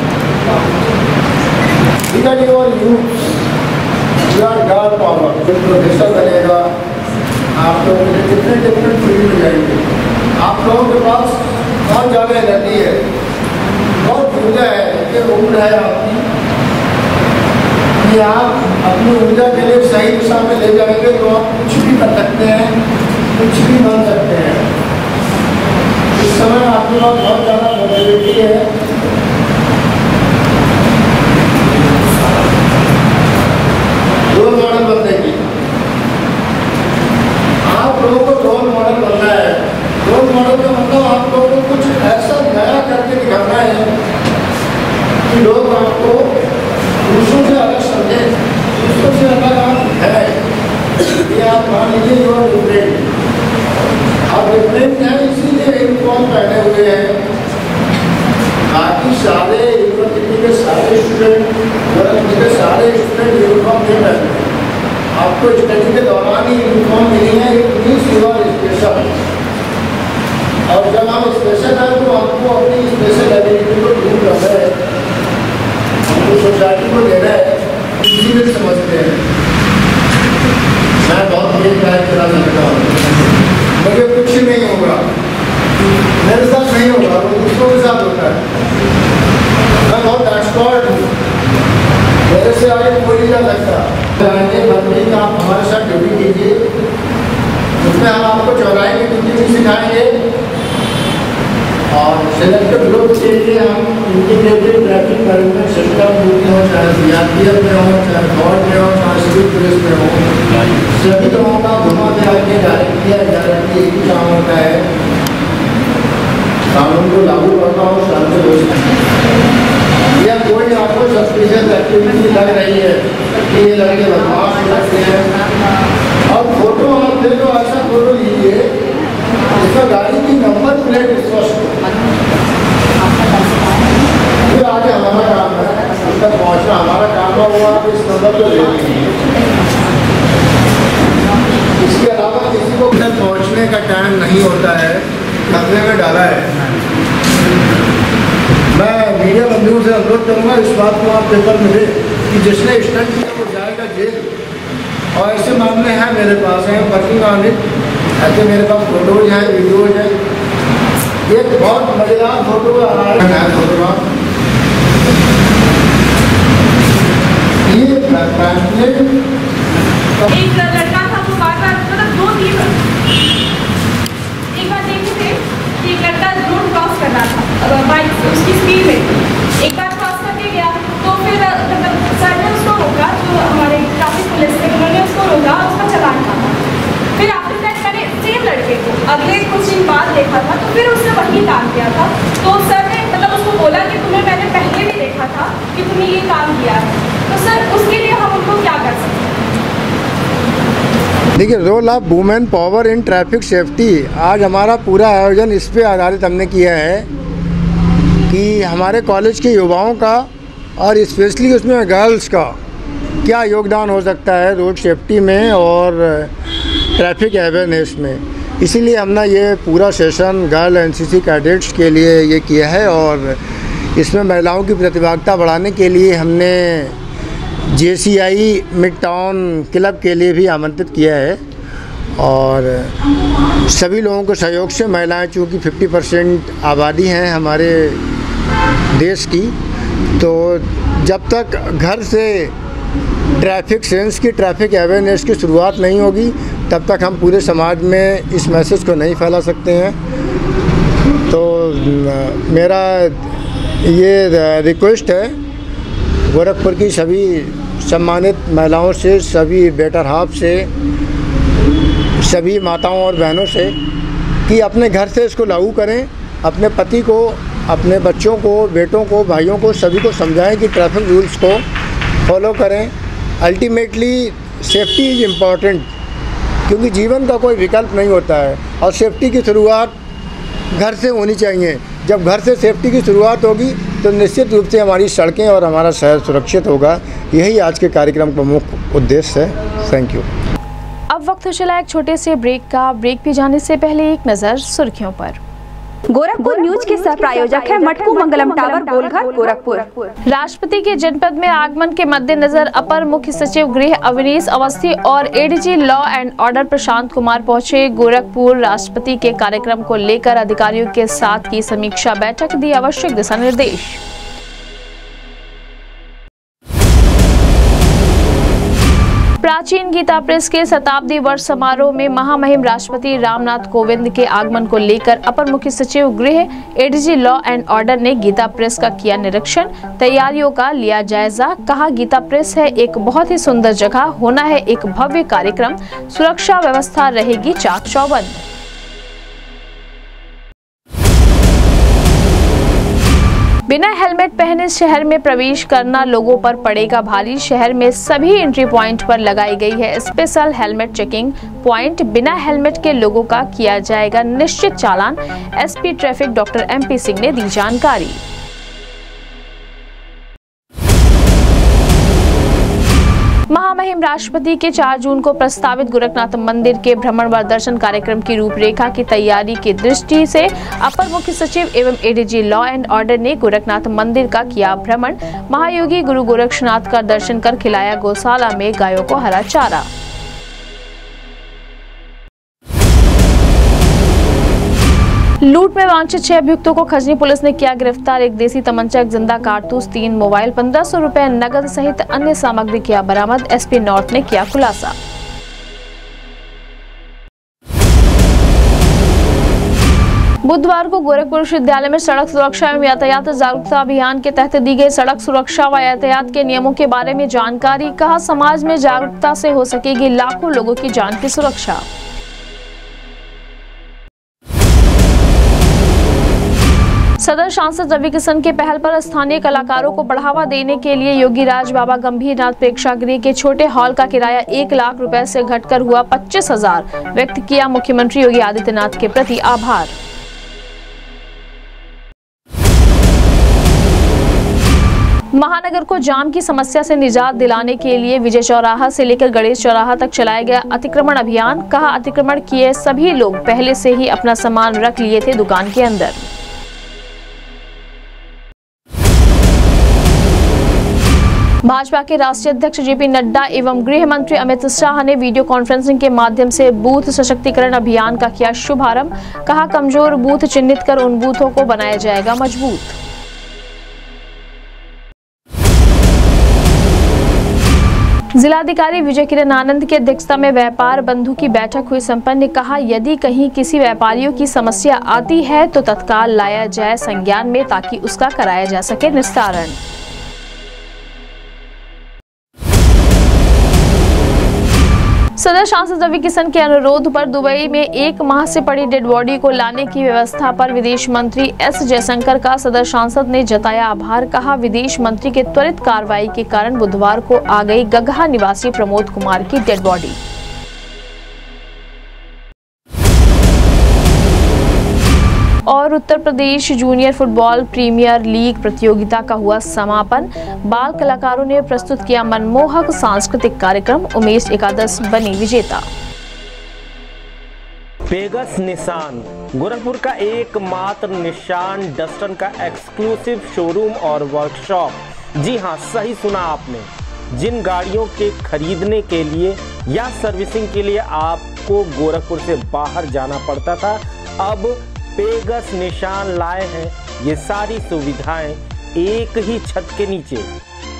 because your youth you are guard power जो प्रोफेसर बनेगा, आप लोगों लोग डिफरेंट डिफरेंट फ़ील्ड में जाएँगे। आप लोगों के पास बहुत ज़्यादा एनर्जी है। बहुत ऊर्जा है कि उम्र है आपकी। कि आप अपनी ऊर्जा के लिए सही दिशा में ले जाएँगे तो आप कुछ भी कर सकते हैं, कुछ भी बन सकते हैं। इस समय आपके पास बहुत आ रहा है फोटोग्राफ ये पैम्पलेट एक लड़का था वो बार बार मतलब दो तीन एक बार देखे थे कि एक लड़का रोड क्रॉस कर रहा था बाइक उसकी स्पीड में एक बार क्रॉस करके गया तो फिर मतलब सर ने उसको रोका जो हमारे ट्रैफ़िक पुलिस थे उन्होंने उसको रोका उसका चलान काटा फिर आफ्टर दैट मैंने सेम लड़के को अगले कुछ दिन बाद देखा था तो फिर उसने वही काम किया था तो सर ने मतलब उसको बोला कि तुम्हें मैंने पहले भी देखा था कि तुमने ये काम किया है तो सर उसके लिए हम उनको क्या कर सकते हैं देखिए role of women power in traffic safety आज हमारा पूरा आयोजन इस पर आधारित हमने किया है कि हमारे कॉलेज के युवाओं का और स्पेशली उसमें गर्ल्स का क्या योगदान हो सकता है रोड सेफ्टी में और ट्रैफ़िक अवेयरनेस में। इसीलिए हमने ये पूरा सेशन गर्ल एनसीसी कैडेट्स के लिए ये किया है और इसमें महिलाओं की प्रतिभागिता बढ़ाने के लिए हमने J C I mid town club के लिए भी आमंत्रित किया है और सभी लोगों के सहयोग से महिलाएँ चूँकि 50 परसेंट आबादी हैं हमारे देश की तो जब तक घर से ट्रैफ़िक, सेंस की ट्रैफ़िक अवेयरनेस की शुरुआत नहीं होगी, तब तक हम पूरे समाज में इस मैसेज को नहीं फैला सकते हैं। तो मेरा ये रिक्वेस्ट है, गोरखपुर की सभी सम्मानित महिलाओं से, सभी बेटर हाफ़ से, सभी माताओं और बहनों से, कि अपने घर से इसको लागू करें, अपने पति को, अपने बच्चों को, बेटों को, भाइयों को, सभी को समझाएँ कि ट्रैफ़िक रूल्स को फॉलो करें। अल्टीमेटली, सेफ्टी इज़ इंपॉर्टेंट, क्योंकि जीवन का कोई विकल्प नहीं होता है, और सेफ्टी की शुरुआत घर से होनी चाहिए। जब घर से सेफ्टी की शुरुआत होगी तो निश्चित रूप से हमारी सड़कें और हमारा शहर सुरक्षित होगा। यही आज के कार्यक्रम का मुख्य उद्देश्य है। थैंक यू अब वक्त चला एक छोटे से ब्रेक का। ब्रेक पे जाने से पहले एक नज़र सुर्खियों पर। गोरखपुर न्यूज़ के सह प्रायोजक है मटकू मंगलम टावर गोलघर गोरखपुर। राष्ट्रपति के जनपद में आगमन के मद्देनजर अपर मुख्य सचिव गृह अवनीश अवस्थी और ADG law and order Prashant Kumar पहुँचे। गोरखपुर राष्ट्रपति के कार्यक्रम को लेकर अधिकारियों के साथ की समीक्षा बैठक। दी आवश्यक दिशा निर्देश। प्राचीन गीता प्रेस के शताब्दी वर्ष समारोह में महामहिम राष्ट्रपति रामनाथ कोविंद के आगमन को लेकर अपर मुख्य सचिव गृह एडीजी लॉ एंड ऑर्डर ने गीता प्रेस का किया निरीक्षण, तैयारियों का लिया जायजा। कहा, गीता प्रेस है एक बहुत ही सुंदर जगह, होना है एक भव्य कार्यक्रम, सुरक्षा व्यवस्था रहेगी चाक चौबंद। बिना हेलमेट पहने शहर में प्रवेश करना लोगों पर पड़ेगा भारी। शहर में सभी एंट्री पॉइंट पर लगाई गई है स्पेशल हेलमेट चेकिंग पॉइंट बिना हेलमेट के लोगों का किया जाएगा निश्चित चालान। SP traffic doctor MP Singh ने दी जानकारी। महामहिम राष्ट्रपति के 4 जून को प्रस्तावित गोरखनाथ मंदिर के भ्रमण व दर्शन कार्यक्रम की रूपरेखा की तैयारी की दृष्टि से अपर मुख्य सचिव एवं एडीजी लॉ एंड ऑर्डर ने गोरखनाथ मंदिर का किया भ्रमण। महायोगी गुरु गोरक्षनाथ का दर्शन कर खिलाया गौशाला में गायों को हरा चारा। लूट में वांछित छह अभियुक्तों को खजनी पुलिस ने किया गिरफ़्तार। एक देसी तमंचा एक ज़िंदा कारतूस, तीन मोबाइल, पंद्रह सौ रुपए नगद सहित अन्य सामग्री किया बरामद। एसपी नॉर्थ ने किया खुलासा। बुधवार को गोरखपुर विश्वविद्यालय में सड़क सुरक्षा एवं यातायात जागरूकता अभियान के तहत दी गई सड़क सुरक्षा व यातायात के नियमों के बारे में जानकारी, कहा समाज में जागरूकता से हो सकेगी लाखों लोगों की जान की सुरक्षा। सदर सांसद रवि किशन के पहल पर स्थानीय कलाकारों को बढ़ावा देने के लिए योगी राज बाबा गंभीर नाथ प्रेक्षागृह के छोटे हॉल का किराया एक लाख रुपए से घटकर हुआ पच्चीस हज़ार। व्यक्त किया मुख्यमंत्री योगी आदित्यनाथ के प्रति आभार। महानगर को जाम की समस्या से निजात दिलाने के लिए विजय चौराहा से लेकर गणेश चौराहा तक चलाया गया अतिक्रमण अभियान। कहा अतिक्रमण किए सभी लोग, पहले से ही अपना सामान रख लिए थे दुकान के अंदर। भाजपा के राष्ट्रीय अध्यक्ष जेपी नड्डा एवं गृह मंत्री अमित शाह ने वीडियो कॉन्फ्रेंसिंग के माध्यम से बूथ सशक्तिकरण अभियान का किया शुभारंभ। कहा, कमज़ोर बूथ चिन्हित कर उन बूथों को बनाया जाएगा मज़बूत। जिलाधिकारी विजय किरण आनंद की अध्यक्षता में व्यापार बंधु की बैठक हुई। संपन्न ने कहा, यदि कहीं किसी व्यापारियों की समस्या आती है तो तत्काल लाया जाए संज्ञान में ताकि उसका कराया जा सके निस्तारण। सदर सांसद रवि किशन के अनुरोध पर दुबई में एक माह से पड़ी डेड बॉडी को लाने की व्यवस्था पर विदेश मंत्री एस जयशंकर का सदर सांसद ने जताया आभार, कहा विदेश मंत्री के त्वरित कार्रवाई के कारण बुधवार को आ गई गगहा निवासी प्रमोद कुमार की डेड बॉडी। और Uttar Pradesh junior football premier league प्रतियोगिता का हुआ समापन। बाल कलाकारों ने प्रस्तुत किया मनमोहक सांस्कृतिक कार्यक्रम। उमेश एकादश बनी विजेता। पेगस निशान, गोरखपुर का एकमात्र निशान, डस्टन का एक्सक्लूसिव शोरूम और वर्कशॉप। जी हाँ सही सुना आपने। जिन गाड़ियों के खरीदने के लिए या सर्विसिंग के लिए आपको गोरखपुर से बाहर जाना पड़ता था, अब पेगस निशान लाए हैं। ये सारी सुविधाएँ एक ही छत के नीचे।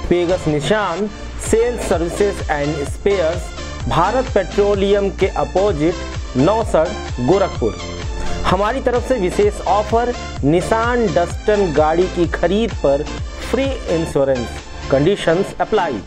पेगस Nissan sales services and spares, Bharat Petroleum के अपोजिट नौसड़ गोरखपुर। हमारी तरफ़ से विशेष ऑफ़र, निशान डस्टन गाड़ी की खरीद पर free insurance conditions apply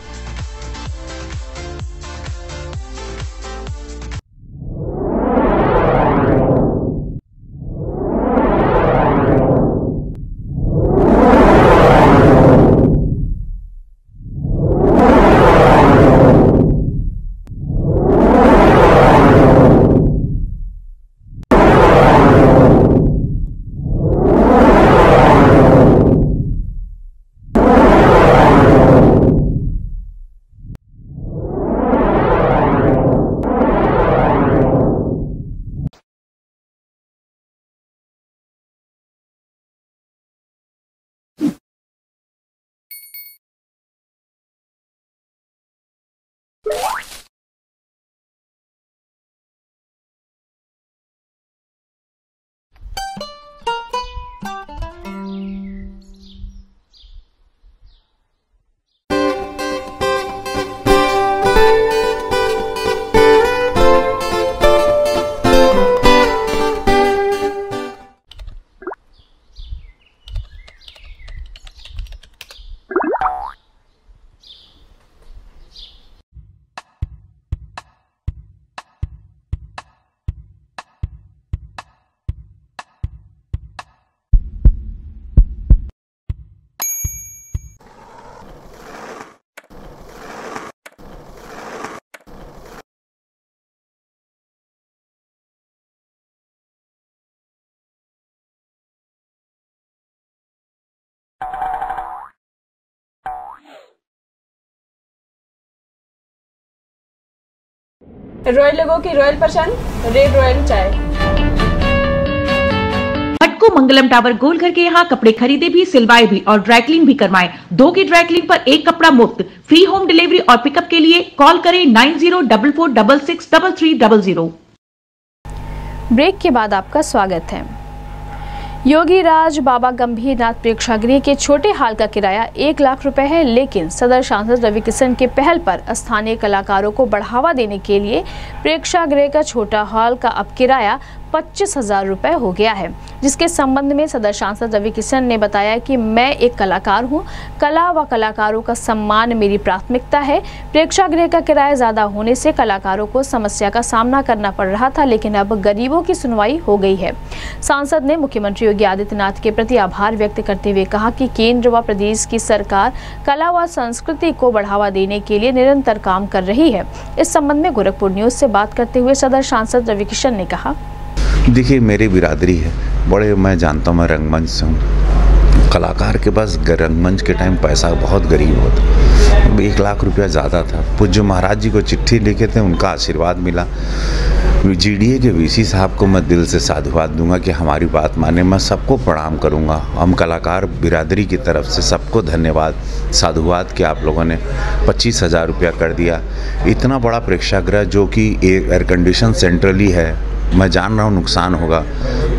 royal लोगों की रॉयल पसंद रेड रॉयल चाय। को मंगलम टावर गोलघर के यहाँ कपड़े खरीदे भी सिलवाए भी और ड्राइकलिंग भी करवाएँ। दो की ड्राइकलिंग पर एक कपड़ा मुफ़्त। फ्री होम डिलीवरी और पिकअप के लिए कॉल करें nine zero double four double six double three double zero break के बाद आपका स्वागत है। योगी राज बाबा गंभीर नाथ प्रेक्षागृह के छोटे हाल का किराया एक लाख रुपए है, लेकिन सदर सांसद रवि किशन के पहल पर स्थानीय कलाकारों को बढ़ावा देने के लिए प्रेक्षागृह का छोटा हॉल का अब किराया पच्चीस हज़ार रुपये हो गया है। जिसके संबंध में सदर सांसद रवि किशन ने बताया कि मैं एक कलाकार हूँ। कला व कलाकारों का सम्मान मेरी प्राथमिकता है। प्रेक्षागृह का किराया ज़्यादा होने से कलाकारों को समस्या का सामना करना पड़ रहा था, लेकिन अब गरीबों की सुनवाई हो गई है। सांसद ने मुख्यमंत्री योगी आदित्यनाथ के प्रति आभार व्यक्त करते हुए कहा कि केंद्र व प्रदेश की सरकार कला व संस्कृति को बढ़ावा देने के लिए निरंतर काम कर रही है। इस संबंध में गोरखपुर न्यूज़ से बात करते हुए सदर सांसद रवि किशन ने कहा। देखिए, मेरी बिरादरी है। बड़े मैं जानता हूँ, मैं रंगमंच से हूँ। कलाकार के पास रंगमंच के टाइम पैसा बहुत गरीब होता। एक लाख रुपया ज़्यादा था। पूज्य महाराज जी को चिट्ठी लिखे थे, उनका आशीर्वाद मिला। जीडीए के वीसी साहब को मैं दिल से साधुवाद दूँगा कि हमारी बात माने, मैं सबको प्रणाम करूँगा। हम कलाकार बिरादरी की तरफ़ से सबको धन्यवाद, साधुवाद कि आप लोगों ने पच्चीस हज़ार रुपया कर दिया। इतना बड़ा प्रेक्षागृह जो कि एयर कंडीशन सेंट्रली है मैं जान रहा हूँ नुकसान होगा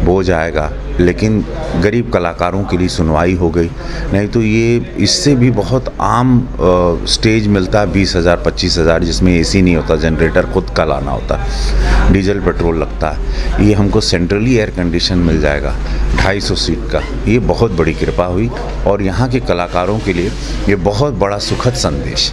बोझ आएगा। लेकिन गरीब कलाकारों के लिए सुनवाई हो गई। नहीं तो ये इससे भी बहुत आम अ, स्टेज मिलता है बीस हज़ार पच्चीस हज़ार जिसमें एसी नहीं होता जनरेटर खुद का लाना होता डीजल पेट्रोल लगता है। ये हमको सेंट्रली एयर कंडीशन मिल जाएगा ढाई सौ सीट का। ये बहुत बड़ी कृपा हुई और यहाँ के कलाकारों के लिए ये बहुत बड़ा सुखद संदेश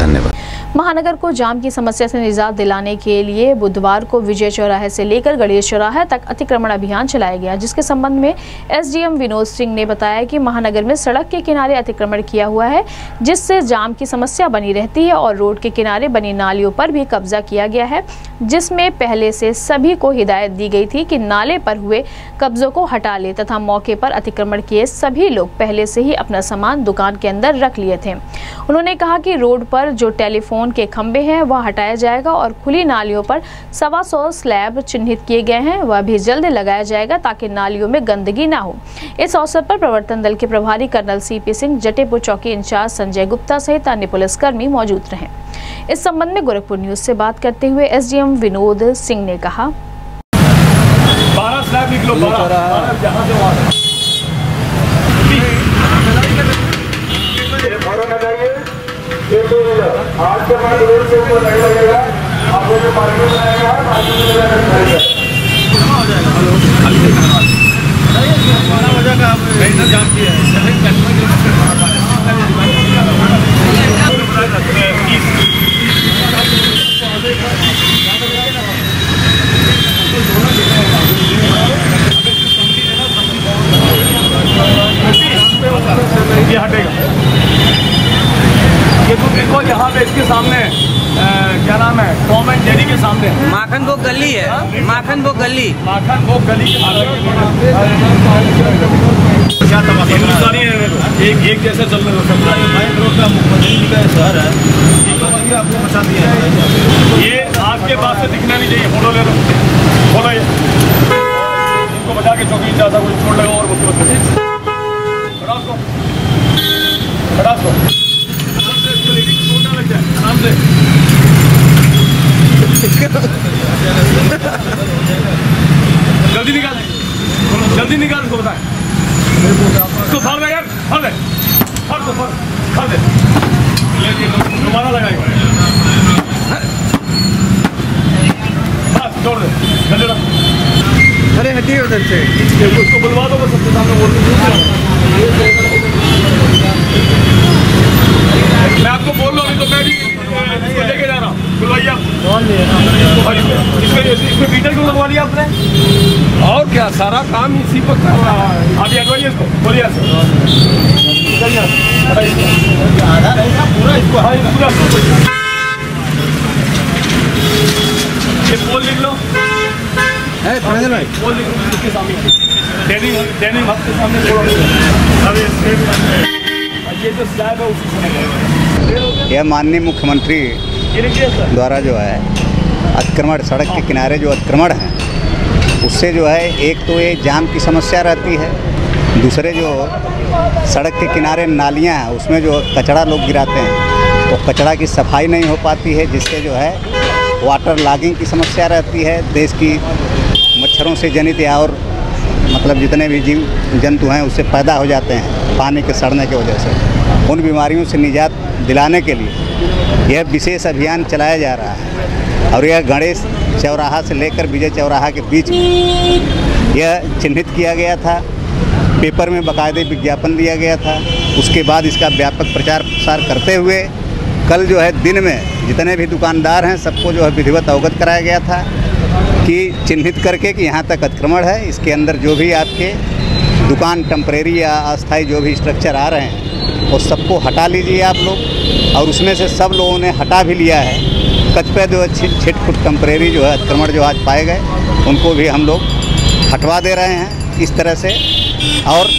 धन्यवाद। महानगर को जाम की समस्या से निजात दिलाने के लिए बुधवार को विजय चौराहे से लेकर गणेश चौराहे तक अतिक्रमण अभियान चलाया गया जिसके संबंध में एसडीएम विनोद सिंह ने बताया कि महानगर में सड़क के किनारे अतिक्रमण किया हुआ है, जिससे जाम की समस्या बनी रहती है और रोड के किनारे बनी नालियों पर भी कब्जा किया गया है, जिसमें पहले से सभी को हिदायत दी गई थी कि नाले पर हुए कब्जों को हटा ले तथा मौके पर अतिक्रमण किए सभी लोग पहले से ही अपना सामान दुकान के अंदर रख लिए थे। उन्होंने कहा कि रोड पर जो टेलीफोन के खंभे हैं, वह हटाया जाएगा और खुली नालियों पर सवा सौ स्लैब चिन्हित किए गए हैं। वह भी जल्द लगाया जाएगा ताकि नालियों में गंदगी ना हो। इस अवसर पर प्रवर्तन दल के प्रभारी कर्नल सीपी सिंह जटेपुर चौकी इंचार्ज संजय गुप्ता सहित अन्य पुलिसकर्मी मौजूद रहे। इस संबंध में गोरखपुर न्यूज़ से बात करते हुए एसडीएम विनोद सिंह ने कहा। तक। आज के बाद रोड से ऊपर नहीं लगेगा। आपको जो पार्किंग बनाएगा पार्किंग में लगा कर ये हटेगा ये तो देखो यहाँ पे इसके सामने अ, क्या नाम है टॉम एंड जेरी के सामने माखन वो गली है माखन वो गली माखन वो गली क्या हिंदुस्तानी है एक एक जैसे चल रहे हो। सब रोड का मुख्यमंत्री का शहर है आपको बचा दिया है। ये आज के बाद से दिखना नहीं चाहिए। फ़ोटो ले लो। फ़ोटो ये। इनको बचा के चौकी चाहता कोई छोड़ लगा और मुसीबत खड़ा उसको। खड़ा उसको। आराम से आराम से। जल्दी निकाल जल्दी निकाल उसको बताए। उसको फाड़ दे यार फाड़ दे फाड़ दो फाड़ फाड़ दे। दोबारा लगाएगा बस छोड़ दे जल्दी अरे हटिए उधर से। उसको बुलवा दो बस सबके सामने बोल मैं आपको बोल रहा हूँ तो मैं भी लेके जा रहा हूँ। इसमें क्यों लगवा लिया आपने? और क्या सारा काम इसी पर कर रहा है। आप ये इसको बोलिए पूरा इसको हाँ ये पूरा ये पोल लिख लो। है भाई। पोल लिख लो इसके सामने। डेनिंग डेनिंग हब के सामने अब ये ये जो स्लैब है उसी से यह माननीय मुख्यमंत्री ये द्वारा जो है अतिक्रमण, सड़क के किनारे जो अतिक्रमण हैं, उससे जो है एक तो ये जाम की समस्या रहती है, दूसरे जो सड़क के किनारे नालियाँ हैं, उसमें जो कचरा लोग गिराते हैं तो कचरा की सफ़ाई नहीं हो पाती है, जिससे जो है वाटर लॉगिंग की समस्या रहती है, देश की मच्छरों से जनित या और मतलब जितने भी जीव जंतु हैं, उससे पैदा हो जाते हैं, पानी के सड़ने की वजह से। उन बीमारियों से निजात दिलाने के लिए यह विशेष अभियान चलाया जा रहा है और यह गणेश चौराहा से लेकर विजय चौराहा के बीच यह चिन्हित किया गया था। पेपर में बाकायदे विज्ञापन दिया गया था। उसके बाद इसका व्यापक प्रचार प्रसार करते हुए कल जो है दिन में जितने भी दुकानदार हैं, सबको जो है विधिवत अवगत कराया गया था कि चिन्हित करके कि यहाँ तक अतिक्रमण है। इसके अंदर जो भी आपके दुकान टेम्परेरी या अस्थाई जो भी स्ट्रक्चर आ रहे हैं वो सबको हटा लीजिए आप लोग। और उसमें से सब लोगों ने हटा भी लिया है। कतिपय जो छिट फुट टेम्परेरी जो है, अतिक्रमण जो आज पाए गए, उनको भी हम लोग हटवा दे रहे हैं इस तरह से। और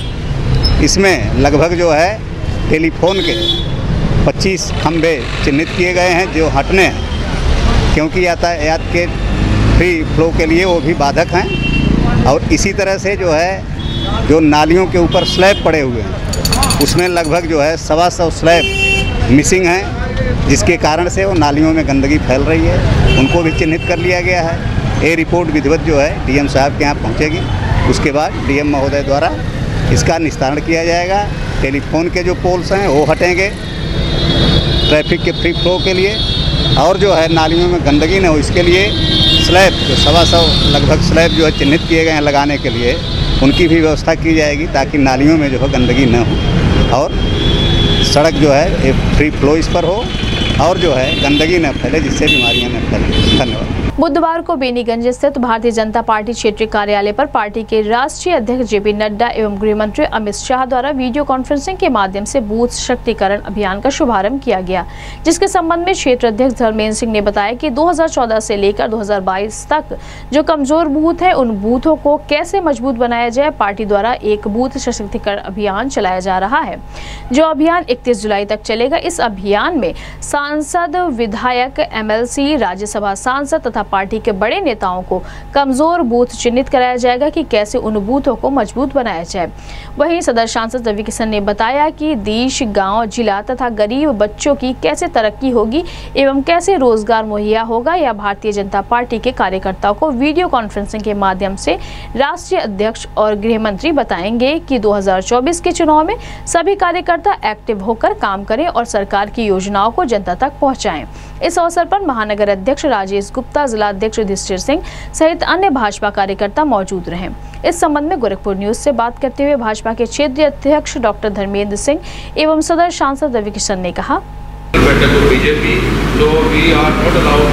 इसमें लगभग जो है, टेलीफोन के 25 खंबे चिन्हित किए गए हैं जो हटने हैं। क्योंकि यातायात के फ्री फ्लो के लिए वो भी बाधक हैं। और इसी तरह से जो है, जो नालियों के ऊपर स्लैब पड़े हुए हैं। उसमें लगभग जो है सवा सौ स्लैब मिसिंग हैं, जिसके कारण से वो नालियों में गंदगी फैल रही है। उनको भी चिन्हित कर लिया गया है। ये रिपोर्ट विधिवत जो है डीएम साहब के यहाँ पहुँचेगी। उसके बाद डीएम महोदय द्वारा इसका निस्तारण किया जाएगा। टेलीफोन के जो पोल्स हैं, वो हटेंगे ट्रैफ़िक के फ्री फ्लो के लिए। और जो है नालियों में गंदगी न हो, इसके लिए स्लैब, जो सवा सौ लगभग स्लैब जो है चिन्हित किए गए हैं लगाने के लिए, उनकी भी व्यवस्था की जाएगी ताकि नालियों में जो है गंदगी न हो। और सड़क जो है फ्री फ्लो इस पर हो और जो है, गंदगी न फैले, जिससे बीमारियाँ न फैलें। धन्यवाद। बुधवार को बेनीगंज स्थित भारतीय जनता पार्टी क्षेत्रीय कार्यालय पर पार्टी के राष्ट्रीय अध्यक्ष जेपी नड्डा एवं गृह मंत्री अमित शाह द्वारा वीडियो कॉन्फ्रेंसिंग के माध्यम से बूथ शक्तिकरण अभियान का शुभारंभ किया गया, जिसके संबंध में क्षेत्र अध्यक्ष धर्मेंद्र सिंह ने बताया कि 2014 से लेकर 2022 तक जो कमज़ोर बूथ है, उन बूथों को कैसे मज़बूत बनाया जाए, पार्टी द्वारा एक बूथ सशक्तिकरण अभियान चलाया जा रहा है। जो अभियान इकतीस जुलाई तक चलेगा, इस अभियान में सांसद, विधायक, एमएलसी, राज्यसभा सांसद तथा पार्टी के बड़े नेताओं को कमज़ोर बूथ चिन्हित कराया जाएगा कि कैसे उन बूथों को मज़बूत बनाया जाए। वहीं सदर सांसद रवि किशन ने बताया कि देश, गाँव, जिला तथा गरीब बच्चों की कैसे तरक्की होगी एवं कैसे रोज़गार मुहैया होगा या भारतीय जनता पार्टी के कार्यकर्ताओं को वीडियो कॉन्फ्रेंसिंग के माध्यम से राष्ट्रीय अध्यक्ष और गृह मंत्री बताएँगे कि 2024 के चुनाव में सभी कार्यकर्ता एक्टिव होकर काम करें और सरकार की योजनाओं को जनता तक पहुंचाएँ। इस अवसर पर महानगर अध्यक्ष राजेश गुप्ता जिलाध्यक्ष युधिष्ठिर सिंह सहित अन्य भाजपा कार्यकर्ता मौजूद रहे। इस संबंध में गोरखपुर न्यूज़ से बात करते हुए भाजपा के क्षेत्रीय अध्यक्ष डॉक्टर धर्मेंद्र सिंह एवं सदर सांसद रवि किशन ने कहा। BJP we are not allowed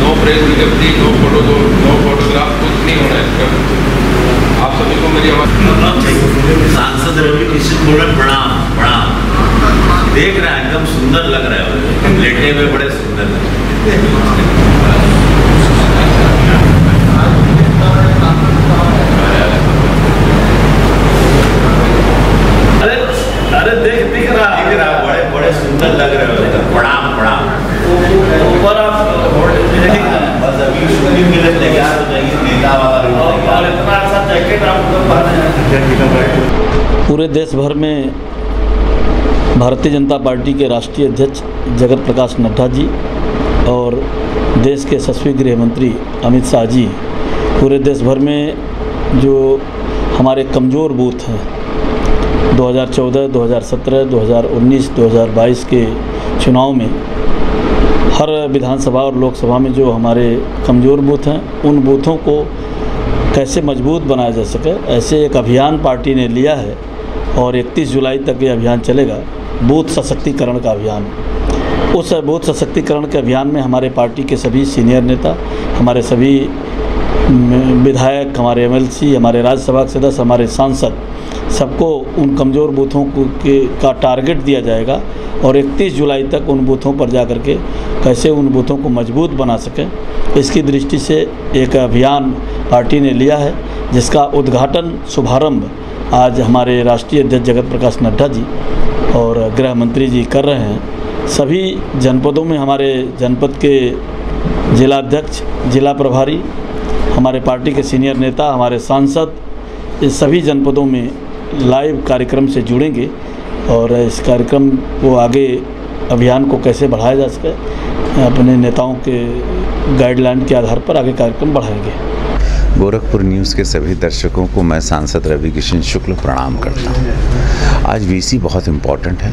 no press विज्ञप्ति नो फ़ोटो नो फोटोग्राफ कुछ नहीं होना है आप सभी को मेरी आवाज़ सांसद रवि किशन बोले प्रणाम प्रणाम देख रहा है एकदम सुंदर लग रहा है लेटे हुए बड़े सुंदर लग अरे अरे देख दिख रहा दिख रहा बड़े बड़े सुंदर लग रहे हो। प्रणाम प्रणाम ऊपर आप बस अभी शूटिंग के लिए तैयार हो जाएगी नेता वाला और इतना अच्छा जैकेट आप पूरे देश भर में भारतीय जनता पार्टी के राष्ट्रीय अध्यक्ष जगत प्रकाश नड्डा जी और देश के यशस्वी गृह मंत्री अमित शाह जी। पूरे देश भर में जो हमारे कमज़ोर बूथ हैं 2014, 2017, 2019, 2022 के चुनाव में हर विधानसभा और लोकसभा में जो हमारे कमज़ोर बूथ हैं उन बूथों को कैसे मज़बूत बनाया जा सके ऐसे एक अभियान पार्टी ने लिया है और 31 जुलाई तक ये अभियान चलेगा। बूथ सशक्तिकरण का अभियान। उस बूथ सशक्तिकरण के अभियान में हमारे पार्टी के सभी सीनियर नेता, हमारे सभी विधायक, हमारे एमएलसी, हमारे राज्यसभा के सदस्य, हमारे सांसद, सबको उन कमज़ोर बूथों को, के, का टारगेट दिया जाएगा और 31 जुलाई तक उन बूथों पर जा कर के कैसे उन बूथों को मज़बूत बना सकें, इसकी दृष्टि से एक अभियान पार्टी ने लिया है, जिसका उद्घाटन शुभारंभ आज हमारे राष्ट्रीय अध्यक्ष जगत प्रकाश नड्डा जी और गृह मंत्री जी कर रहे हैं। सभी जनपदों में हमारे जनपद के जिला अध्यक्ष, जिला प्रभारी, हमारे पार्टी के सीनियर नेता, हमारे सांसद इस सभी जनपदों में लाइव कार्यक्रम से जुड़ेंगे और इस कार्यक्रम को आगे अभियान को कैसे बढ़ाया जा सके, अपने नेताओं के गाइडलाइन के आधार पर आगे कार्यक्रम बढ़ाएँगे। गोरखपुर न्यूज़ के सभी दर्शकों को मैं सांसद रवि किशन शुक्ल प्रणाम करता हूँ। आज वीसी बहुत इम्पोर्टेंट है।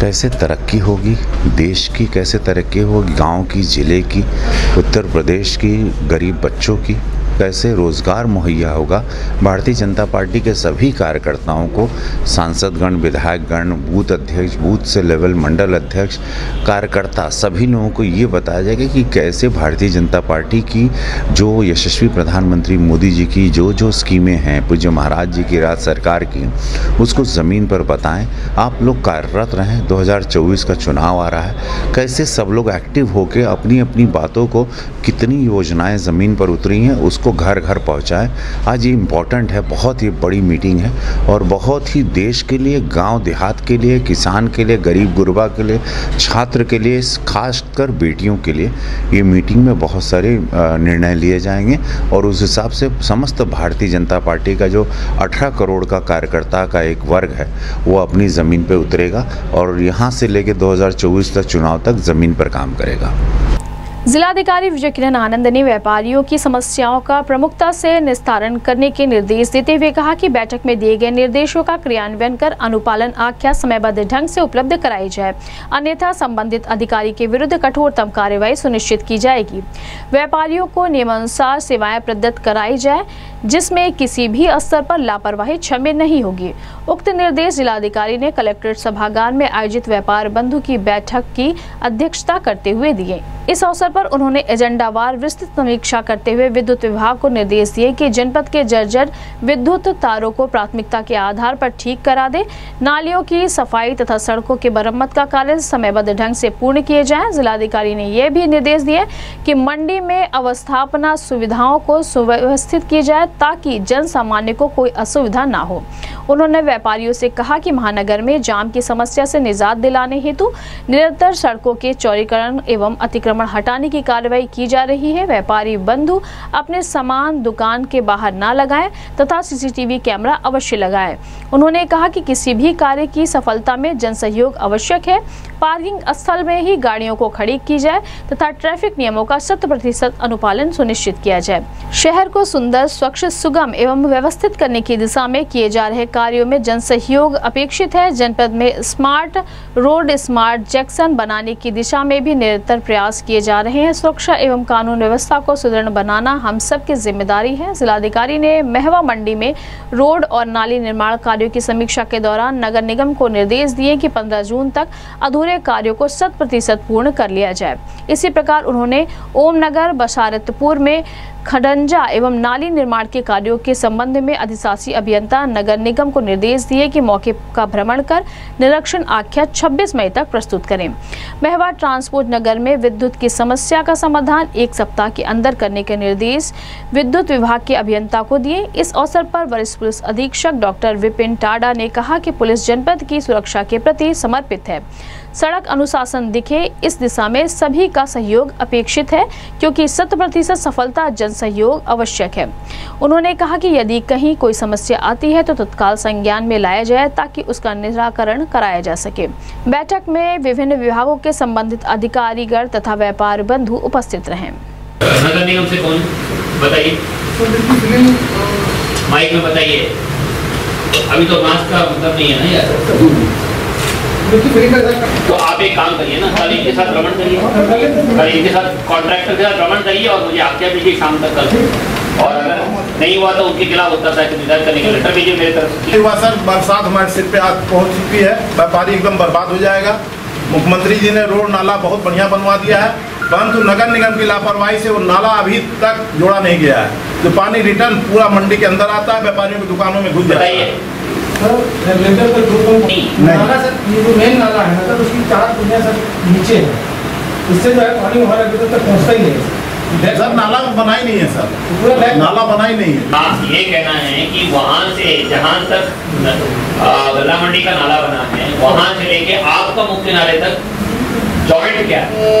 कैसे तरक्की होगी? देश की कैसे तरक्की होगी? गाँव की, ज़िले की, उत्तर प्रदेश की, गरीब बच्चों की? कैसे रोज़गार मुहैया होगा? भारतीय जनता पार्टी के सभी कार्यकर्ताओं को सांसदगण, विधायकगण, बूथ अध्यक्ष, बूथ से लेवल मंडल अध्यक्ष, कार्यकर्ता, सभी लोगों को ये बताया जाएगा कि कैसे भारतीय जनता पार्टी की जो यशस्वी प्रधानमंत्री मोदी जी की जो जो स्कीमें हैं, पूज्य महाराज जी की, राज्य सरकार की, उसको ज़मीन पर बताएँ। आप लोग कार्यरत रहें। 2024 का चुनाव आ रहा है। कैसे सब लोग एक्टिव होकर अपनी अपनी बातों को, कितनी योजनाएँ ज़मीन पर उतरी हैं, उसको घर घर पहुंचाएँ। आज ये इंपॉर्टेंट है, बहुत ही बड़ी मीटिंग है और बहुत ही देश के लिए, गाँव देहात के लिए, किसान के लिए, गरीब गुरबा के लिए, छात्र के लिए, खासकर बेटियों के लिए ये मीटिंग में बहुत सारे निर्णय लिए जाएँगे और उस हिसाब से समस्त भारतीय जनता पार्टी का जो 18 करोड़ का कार्यकर्ता का एक वर्ग है, वो अपनी ज़मीन पर उतरेगा और यहाँ से लेकर 2024 तक चुनाव तक ज़मीन पर काम करेगा। जिलाधिकारी विजय किरण आनंद ने व्यापारियों की समस्याओं का प्रमुखता से निस्तारण करने के निर्देश देते हुए कहा कि बैठक में दिए गए निर्देशों का क्रियान्वयन कर अनुपालन आख्या समयबद्ध ढंग से उपलब्ध कराई जाए। अन्यथा संबंधित अधिकारी के विरुद्ध कठोरतम कार्यवाही सुनिश्चित की जाएगी। व्यापारियों को नियमानुसार सेवाएँ प्रदत्त कराई जाए, जिसमें किसी भी स्तर पर लापरवाही क्षम्य नहीं होगी। उक्त निर्देश जिलाधिकारी ने कलेक्ट्रेट सभागार में आयोजित व्यापार बंधु की बैठक की अध्यक्षता करते हुए दिए। इस अवसर पर उन्होंने एजेंडावार विस्तृत समीक्षा करते हुए विद्युत विभाग को निर्देश दिए कि जनपद के जर्जर विद्युत तारों को प्राथमिकता के आधार पर ठीक करा दे। नालियों की सफ़ाई तथा सड़कों की मरम्मत का कार्य समयबद्ध ढंग से पूर्ण किए जाए। जिलाधिकारी ने यह भी निर्देश दिए कि मंडी में अवस्थापना सुविधाओं को सुव्यवस्थित की जाए ताकि जन सामान्य को कोई असुविधा ना हो। उन्होंने व्यापारियों से कहा कि महानगर में जाम की समस्या से निजात दिलाने हेतु निरंतर सड़कों के चौड़ीकरण एवं अतिक्रमण हटाने की कार्रवाई की जा रही है। व्यापारी बंधु अपने सामान दुकान के बाहर ना लगाएँ तथा सीसीटीवी कैमरा अवश्य लगाएँ। उन्होंने कहा कि किसी भी कार्य की सफलता में जन सहयोग आवश्यक है। पार्किंग स्थल में ही गाड़ियों को खड़ी की जाए तथा ट्रैफ़िक नियमों का शत प्रतिशत अनुपालन सुनिश्चित किया जाए। शहर को सुंदर, स्वच्छ, सुगम एवं व्यवस्थित करने की दिशा में किए जा रहे कार्यों में जन सहयोग अपेक्षित है। जनपद में स्मार्ट रोड, स्मार्ट जंक्शन बनाने की दिशा में भी निरंतर प्रयास किए जा रहे हैं। सुरक्षा एवं कानून व्यवस्था को सुदृढ़ बनाना हम सब की ज़िम्मेदारी है। जिलाधिकारी ने महवा मंडी में रोड और नाली निर्माण कार्यों की समीक्षा के दौरान नगर निगम को निर्देश दिए कि 15 जून तक अधूरे कार्यों को शत प्रतिशत पूर्ण कर लिया जाए। इसी प्रकार उन्होंने ओम नगर, बशारतपुर में खडंजा एवं नाली निर्माण के कार्यों के संबंध में अधिशासी अभियंता, नगर निगम को निर्देश दिए कि मौके का भ्रमण कर निरीक्षण आख्या 26 मई तक प्रस्तुत करें। महवा ट्रांसपोर्ट नगर में विद्युत की समस्या का समाधान एक सप्ताह के अंदर करने के निर्देश विद्युत विभाग के अभियंता को दिए। इस अवसर पर वरिष्ठ पुलिस अधीक्षक डॉक्टर विपिन टाडा ने कहा कि पुलिस जनपद की सुरक्षा के प्रति समर्पित है। सड़क अनुशासन दिखे, इस दिशा में सभी का सहयोग अपेक्षित है, क्योंकि शत प्रतिशत सफलता जन सहयोग आवश्यक है। उन्होंने कहा कि यदि कहीं कोई समस्या आती है तो तत्काल संज्ञान में लाया जाए, ताकि उसका निराकरण कराया जा सके। बैठक में विभिन्न विभागों के संबंधित अधिकारीगण तथा व्यापार बंधु उपस्थित रहे। माइक में बताइए। अभी तो मास्क का मतलब नहीं है ना यार? तो आप एक काम करिए ना कल इनके साथ भ्रमण करिए। कल इनके साथ कॉन्ट्रैक्टर के साथ भ्रमण करिए और मुझे आज्ञा दीजिए शाम तक कल। और अगर नहीं हुआ तो उनके खिलाफ होता था निर्धारित करने का लेटर भेजिए मेरे तरफ़ नहीं हुआ सर बरसात हमारे सिर पे आज पहुँच चुकी है। व्यापारी एकदम बर्बाद हो जाएगा। मुख्यमंत्री जी ने रोड नाला बहुत बढ़िया बनवा दिया है। परंतु नगर निगम की लापरवाही से वो नाला अभी तक जोड़ा नहीं गया है। जो पानी रिटर्न पूरा मंडी के अंदर आता है व्यापारियों की दुकानों में घुस जाता है। ये जो मेन नाला है ना सर उसकी चार दुनिया सर नीचे है। इससे जो है पानी हमारे भीतर तक पहुँचता ही नहीं है। सर नाला बना ही नहीं है सर। पूरा नाला बना ही नहीं है। आप ये कहना है कि वहाँ से जहाँ तक आ, गल्ला मंडी का नाला बना है वहाँ से लेके आपका मुख्य नाले तक जॉइंट क्या है?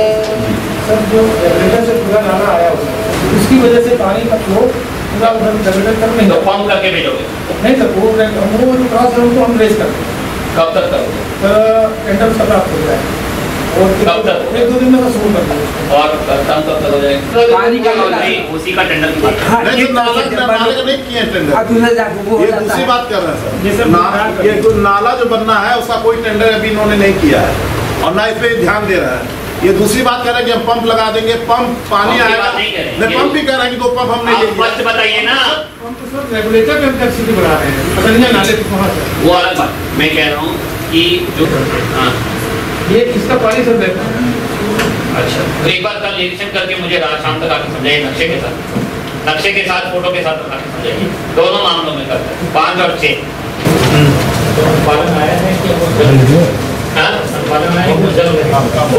सर जो जनरेटर से पूरा नाला आया उसमें उसकी वजह से पानी का फ्लो पूरा उधर जनरेटर तक नहीं तो पंप करके भेजोगे? नहीं सर वो वो जो क्रॉस है उनको हम रेस करते हैं। कब तक। करोगे टेंडर सब प्राप्त हो जाए। और कब तक एक दो दिन में तो शुरू कर देंगे और काम कब तक हो जाएगा पानी का नहीं उसी का टेंडर की बात। है। नहीं तो नाला नाले का किए टेंडर ये दूसरी बात कर रहे हैं सर। ना- ये जो नाला जो बनना है उसका कोई टेंडर अभी इन्होंने नहीं किया है। और ना इस पे ध्यान दे रहा है। ये दूसरी बात कर रहे हैं कि हम पंप लगा देंगे पंप पानी आएगा। नहीं पंप भी कह रहे हैं कि दो पंप हम नहीं आप लेंगे बताइए ना। हम तो सर रेगुलेटर के अंदर सिटी बढ़ा रहे हैं। पता नहीं है नाले कितना है वो अलग बात। मैं कह रहा हूँ कि जो हाँ। ये इसका पानी सब देता है। अच्छा। तो एक बार कल निरीक्षण करके मुझे रात शाम तक आके समझाइए नक्शे के साथ। नक्शे के साथ फ़ोटो के साथ आके समझाइए। दोनों मामलों में करते हैं। पाँच और छः पालन आया है कि हाँ? पालन आया कि जल रहा हो।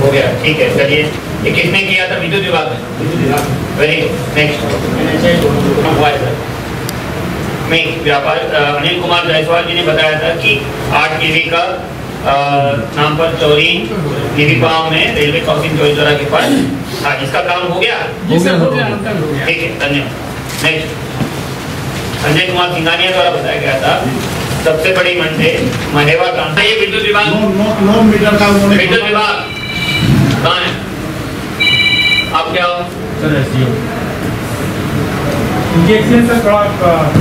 हो गया। ठीक है चलिए। ये किसने किया था? विद्युत विभाग ने वेरी गुड नेक्स्ट में व्यापार अनिल कुमार जायसवाल जी ने बताया था कि आठ केवी का नाम पर चोरी देवी गाँव में रेलवे क्रॉसिंग चोरी चौरा के पास। हाँ इसका काम हो गया? ठीक है धन्यवाद। नेक्स्ट संजय कुमार सिंघानिया द्वारा बताया गया था सबसे बड़ी मंडे महेवा का ये विद्युत विभाग नौ मीटर का विद्युत विभाग कहाँ है आप क्या हो? सर एसडीओ ये एक्सीडेंट सर थोड़ा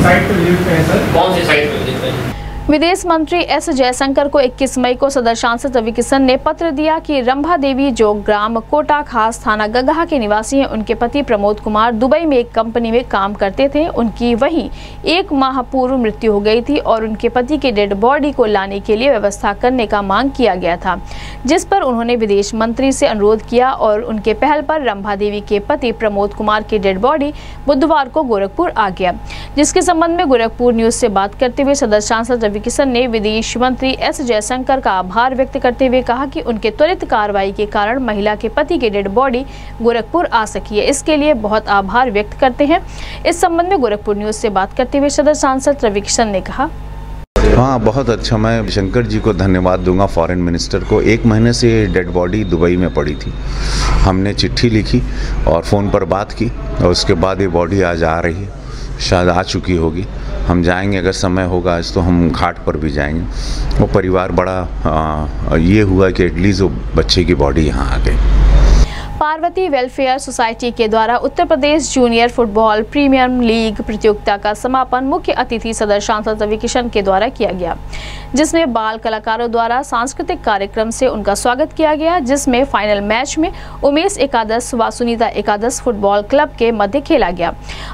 साइट पे विज़िट पे है सर। कौन सी साइट पे विज़िट हैं? विदेश मंत्री एस जयशंकर को 21 मई को सदर सांसद रवि किशन ने पत्र दिया कि रंभा देवी जो ग्राम कोटा खास थाना गगहा के निवासी हैं, उनके पति प्रमोद कुमार दुबई में एक कंपनी में काम करते थे। उनकी वहीं एक माह पूर्व मृत्यु हो गई थी और उनके पति के डेड बॉडी को लाने के लिए व्यवस्था करने का मांग किया गया था, जिस पर उन्होंने विदेश मंत्री से अनुरोध किया और उनके पहल पर रंभा देवी के पति प्रमोद कुमार की डेड बॉडी बुधवार को गोरखपुर आ गया। जिसके संबंध में गोरखपुर न्यूज़ से बात करते हुए सदर सांसद रवि किशन ने विदेश मंत्री एस जयशंकर का आभार व्यक्त करते हुए कहा कि उनके त्वरित कार्रवाई के कारण महिला के पति की डेड बॉडी गोरखपुर आ सकी है। इसके लिए बहुत आभार व्यक्त करते हैं। इस संबंध में गोरखपुर न्यूज़ से बात करते हुए सदर सांसद रवि किशन ने कहा। हाँ बहुत अच्छा। मैं शंकर जी को धन्यवाद दूँगा, फॉरेन मिनिस्टर को। एक महीने से डेड बॉडी दुबई में पड़ी थी। हमने चिट्ठी लिखी और फ़ोन पर बात की और उसके बाद ये बॉडी आज आ रही है। शायद आ चुकी होगी। हम जाएँगे अगर समय होगा आज तो हम घाट पर भी जाएँगे। वो परिवार बड़ा आ, ये हुआ कि एटलीस्ट वो बच्चे की बॉडी यहाँ आ गई। पार्वती वेलफेयर सोसाइटी के द्वारा Uttar Pradesh junior football premier league प्रतियोगिता का समापन मुख्य अतिथि सदर सांसद रवि किशन के द्वारा किया गया, जिसमें बाल कलाकारों द्वारा सांस्कृतिक कार्यक्रम से उनका स्वागत किया गया, जिसमें फाइनल मैच में उमेश एकादश व सुनीता एकादश फुटबॉल क्लब के मध्य खेला गया।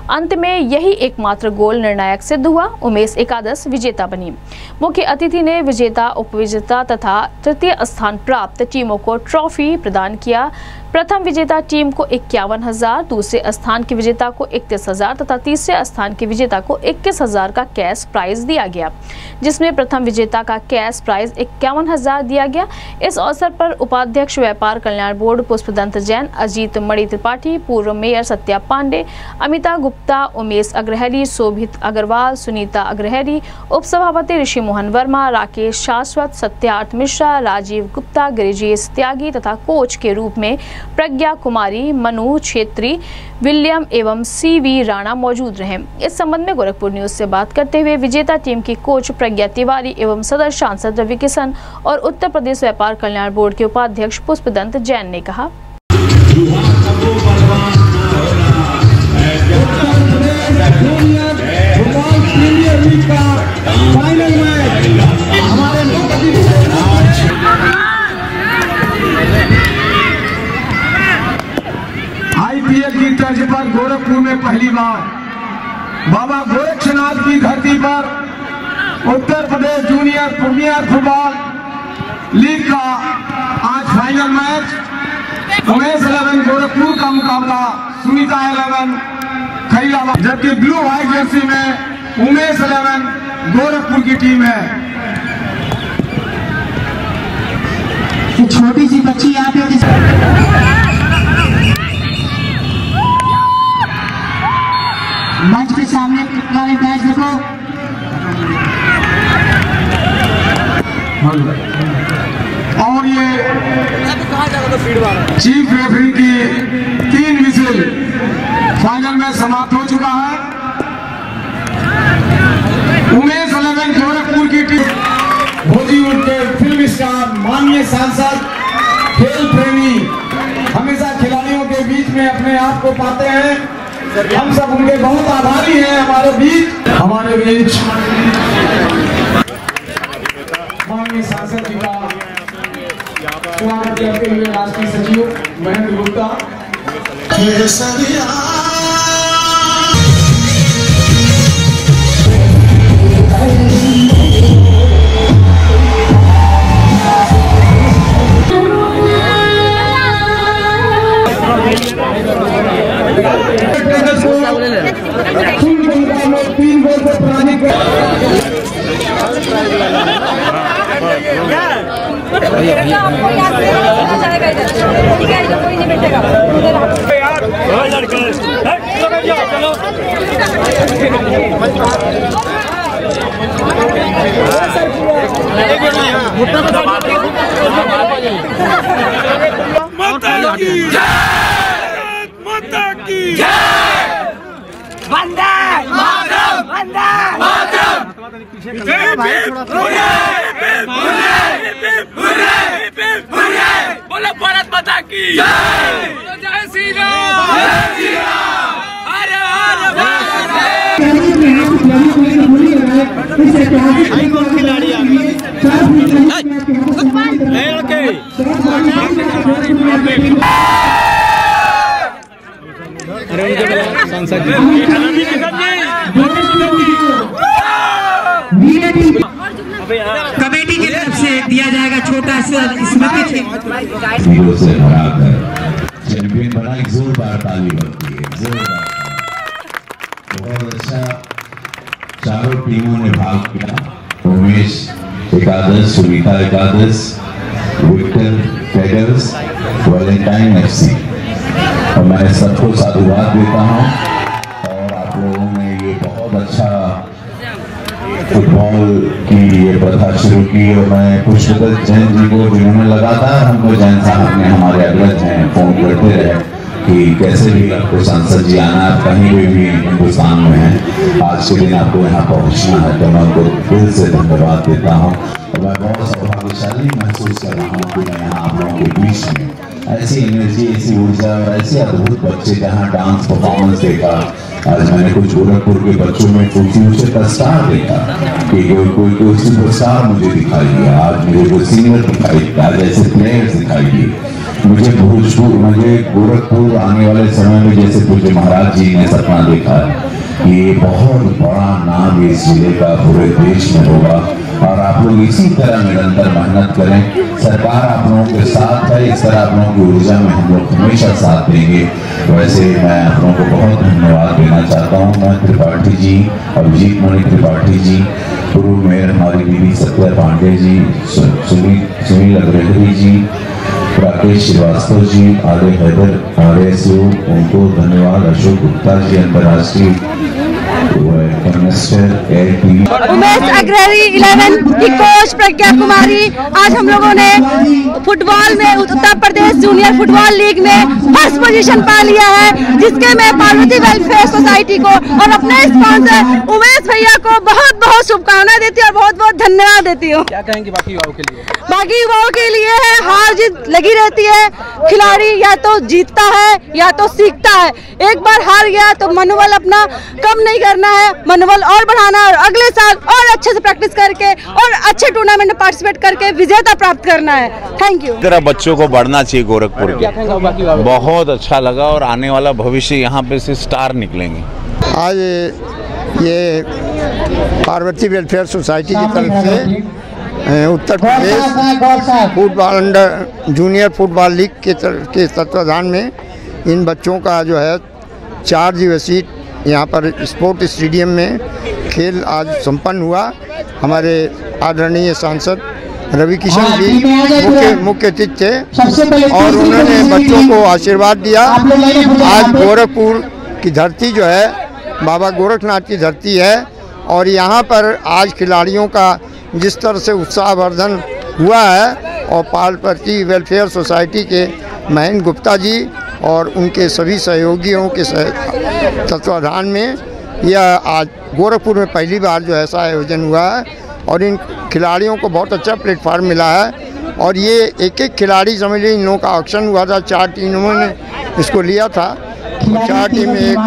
अंत में यही एकमात्र गोल निर्णायक सिद्ध हुआ, उमेश एकादश विजेता बनी। मुख्य अतिथि ने विजेता, उपविजेता तथा तृतीय स्थान प्राप्त टीमों को ट्रॉफी प्रदान किया प्रथम विजेता टीम को इक्यावन हज़ार, दूसरे स्थान के विजेता को इकतीस हज़ार तथा तीसरे स्थान के विजेता को इक्कीस हज़ार का कैश प्राइज दिया गया, जिसमें प्रथम विजेता का कैश प्राइज इक्यावन हज़ार दिया गया। इस अवसर पर उपाध्यक्ष, व्यापार कल्याण बोर्ड पुष्पदंत जैन, अजीत मणि त्रिपाठी, पूर्व मेयर सत्या पांडे, अमिता गुप्ता, उमेश अग्रहरी, शोभित अग्रवाल, सुनीता अग्रहरी, उपसभापति ऋषि मोहन वर्मा, राकेश शाश्वत, सत्यार्थ मिश्रा, राजीव गुप्ता, गिरिजेश त्यागी तथा कोच के रूप में प्रज्ञा कुमारी मनु छेत्री, विलियम एवं सी वी राणा मौजूद रहे। इस संबंध में गोरखपुर न्यूज़ से बात करते हुए विजेता टीम की कोच प्रज्ञा तिवारी एवं सदर सांसद रवि किशन और उत्तर प्रदेश व्यापार कल्याण बोर्ड के उपाध्यक्ष पुष्पदंत जैन ने कहा। आईपीएल की तर्ज पर गोरखपुर में पहली बार। बाबा गोरक्षनाथ की धरती पर Uttar Pradesh junior premier football league का आज final match Umesh eleven, Gorakhpur का मुकाबला, सुनीता इलेवन खैराबाद जबकि ब्लू व्हाइट जर्सी में उमेश इलेवन, गोरखपुर की टीम है। छोटी सी बच्ची यहाँ पे मंच के सामने वाले मैच देखो। और ये चीफ रेफरी की तीन विजिल फाइनल में समाप्त हो चुका है। उमेश अलेवन गोरखपुर की टीम बॉलीवुड के फ़िल्म स्टार, माननीय सांसद, खेल प्रेमी, हमेशा खिलाड़ियों के बीच में अपने आप को पाते हैं। हम सब उनके बहुत आभारी हैं, हमारे बीच। हमारे बीच। माननीय सांसद जी का स्वागत करते हुए राष्ट्रीय सचिव महेंद्र गुप्ता। तीन गोल पराजित माता की जय माता की। जय वंदे मातरम वंदे। मातरम। बोलो भारत माता की। जय। जय श्री राम जय श्री राम हर हर कमेटी की तरफ़ से दिया जाएगा छोटा सा से चैंपियन बना जोरदार ताली बनती है जोरदार बहुत अच्छा चारों टीमों ने भाग किया उमेश एकादश सुनीता एकादश विक्टर कैगल्स वैलेंटाइन एफसी। और मैं सबको साधुवाद देता हूँ। और आप लोगों ने ये बहुत अच्छा फुटबॉल की, ये प्रथा शुरू की और मैं पुष्पदत्त जैन जी को जिन्होंने लगातार हमको जैन साहब ने हमारे अग्रज हैं फ़ोन करते रहे कि कैसे भी आपको सांसद जी आना, आप कहीं भी भी हिंदुस्तान में हैं, आज के दिन आपको यहाँ पहुँचना है। तो मैं उनको दिल से धन्यवाद देता हूँ। और मैं बहुत सौभाग्यशाली महसूस कर रहा हूँ कि मैं यहाँ आप लोगों के बीच में ऐसी एनर्जी ऐसी ऊर्जा और ऐसे अद्भुत बच्चे जहाँ डांस परफॉर्मेंस देखा आज मैंने कुछ गोरखपुर के बच्चों में कुछ ऊँचे स्टार देखा कि कोई कोई कोई मुझे दिखाई दिया। आज मुझे कोई सीनियर दिखाई दिया। आज प्लेयर्स दिखाई दिए। मुझे भोजपुर मुझे गोरखपुर आने वाले समय में जैसे पूज्य महाराज जी ने सपना देखा। है ये बहुत बड़ा नाम इस ज़िले का पूरे देश में होगा। और आप लोग इसी तरह निरंतर मेहनत करें। सरकार आप लोगों के साथ है, इस तरह आप लोगों की ऊर्जा में हम लोग हमेशा साथ देंगे। वैसे मैं आप लोगों को बहुत धन्यवाद देना चाहता हूँ, मैं त्रिपाठी जी अभिजीत मणि त्रिपाठी जी पूर्व मेयर हमारी दीदी सत्या पांडे जी सुनील अग्रहरी जी, राकेश श्रीवास्तव जी, आर्य हैदर, आर्य शिव उनको धन्यवाद। अशोक गुप्ता जी, अंतर्राष्ट्रीय उमेश अग्रहरी इलेवन की कोच प्रज्ञा कुमारी आज हम लोगों ने फुटबॉल में Uttar Pradesh junior football league में फ़र्स्ट पोजीशन पा लिया है जिसके मैं पार्वती वेलफेयर सोसाइटी को और अपने स्पॉन्सर उमेश भैया को बहुत बहुत शुभकामनाएँ देती हूँ और बहुत बहुत धन्यवाद देती हूँ। क्या कहेंगे बाकी युवाओं के लिए? बाकी युवाओं के लिए है हार जीत लगी रहती है खिलाड़ी या तो जीतता है या तो सीखता है। एक बार हार गया तो मनोबल अपना कम नहीं करना है मनोबल और बढ़ाना है और अगले साल और अच्छे से प्रैक्टिस करके और अच्छे टूर्नामेंट में पार्टिसिपेट करके विजेता प्राप्त करना है। थैंक यू तरह बच्चों को बढ़ना चाहिए गोरखपुर युवाओं बहुत अच्छा लगा और आने वाला भविष्य यहाँ पे से स्टार निकलेंगे। आज ये पार्वती वेलफेयर सोसाइटी की तरफ़ से Uttar Pradesh football under junior football league के तर- के तत्वाधान में इन बच्चों का जो है चार दिवसीय यहाँ पर स्पोर्ट स्टेडियम में खेल आज संपन्न हुआ। हमारे आदरणीय सांसद रवि किशन जी मुख्य मुख्य अतिथि थे और उन्होंने बच्चों को आशीर्वाद दिया। आज गोरखपुर की धरती जो है बाबा गोरखनाथ की धरती है और यहाँ पर आज खिलाड़ियों का जिस तरह से उत्साहवर्धन हुआ है और पालपति वेलफेयर सोसाइटी के महेंद्र गुप्ता जी और उनके सभी सहयोगियों के सह- तत्वाधान में यह आज गोरखपुर में पहली बार जो ऐसा आयोजन हुआ है और इन खिलाड़ियों को बहुत अच्छा प्लेटफार्म मिला है और ये एक एक खिलाड़ी समझ लीजिए इन लोगों का ऑक्शन हुआ था। चार टीमों ने इसको लिया था। चार टीम में एक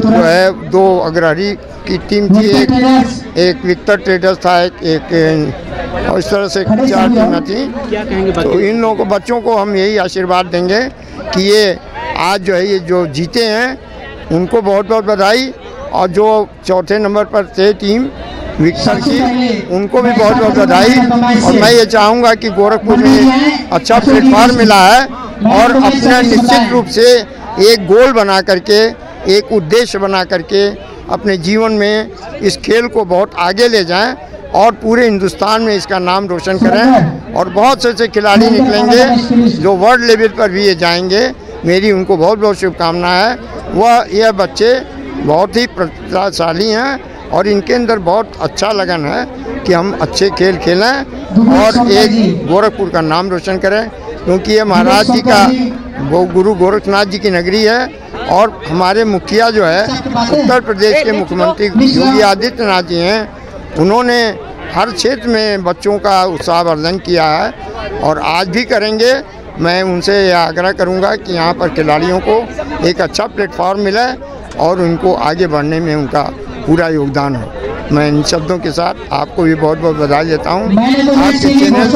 जो है दो अग्रहरी की टीम थी एक एक विक्टर ट्रेडर्स था एक एक और इस तरह से चार टीमें थी। तो इन लोगों को बच्चों को हम यही आशीर्वाद देंगे कि ये आज जो है ये जो जीते हैं उनको बहुत बहुत बधाई और जो चौथे नंबर पर थे टीम विक्टर की उनको भी बहुत बहुत बधाई। और मैं ये चाहूँगा कि गोरखपुर में अच्छा प्लेटफार्म मिला है और अपना निश्चित रूप से एक गोल बना करके एक उद्देश्य बना करके अपने जीवन में इस खेल को बहुत आगे ले जाएँ और पूरे हिंदुस्तान में इसका नाम रोशन करें और बहुत से ऐसे खिलाड़ी निकलेंगे जो वर्ल्ड लेवल पर भी ये जाएँगे। मेरी उनको बहुत बहुत शुभकामनाएँ है। वह यह बच्चे बहुत ही प्रतिभाशाली हैं और इनके अंदर बहुत अच्छा लगन है कि हम अच्छे खेल खेलें और एक गोरखपुर का नाम रोशन करें क्योंकि ये महाराज जी का गो गुरु गोरखनाथ जी की नगरी है और हमारे मुखिया जो है उत्तर प्रदेश के मुख्यमंत्री योगी आदित्यनाथ जी हैं। उन्होंने हर क्षेत्र में बच्चों का उत्साहवर्धन किया है और आज भी करेंगे। मैं उनसे यह आग्रह करूँगा कि यहाँ पर खिलाड़ियों को एक अच्छा प्लेटफॉर्म मिले और उनको आगे बढ़ने में उनका पूरा योगदान हो। मैं इन शब्दों के साथ आपको भी बहुत बहुत बधाई देता हूँ। आपके चैनल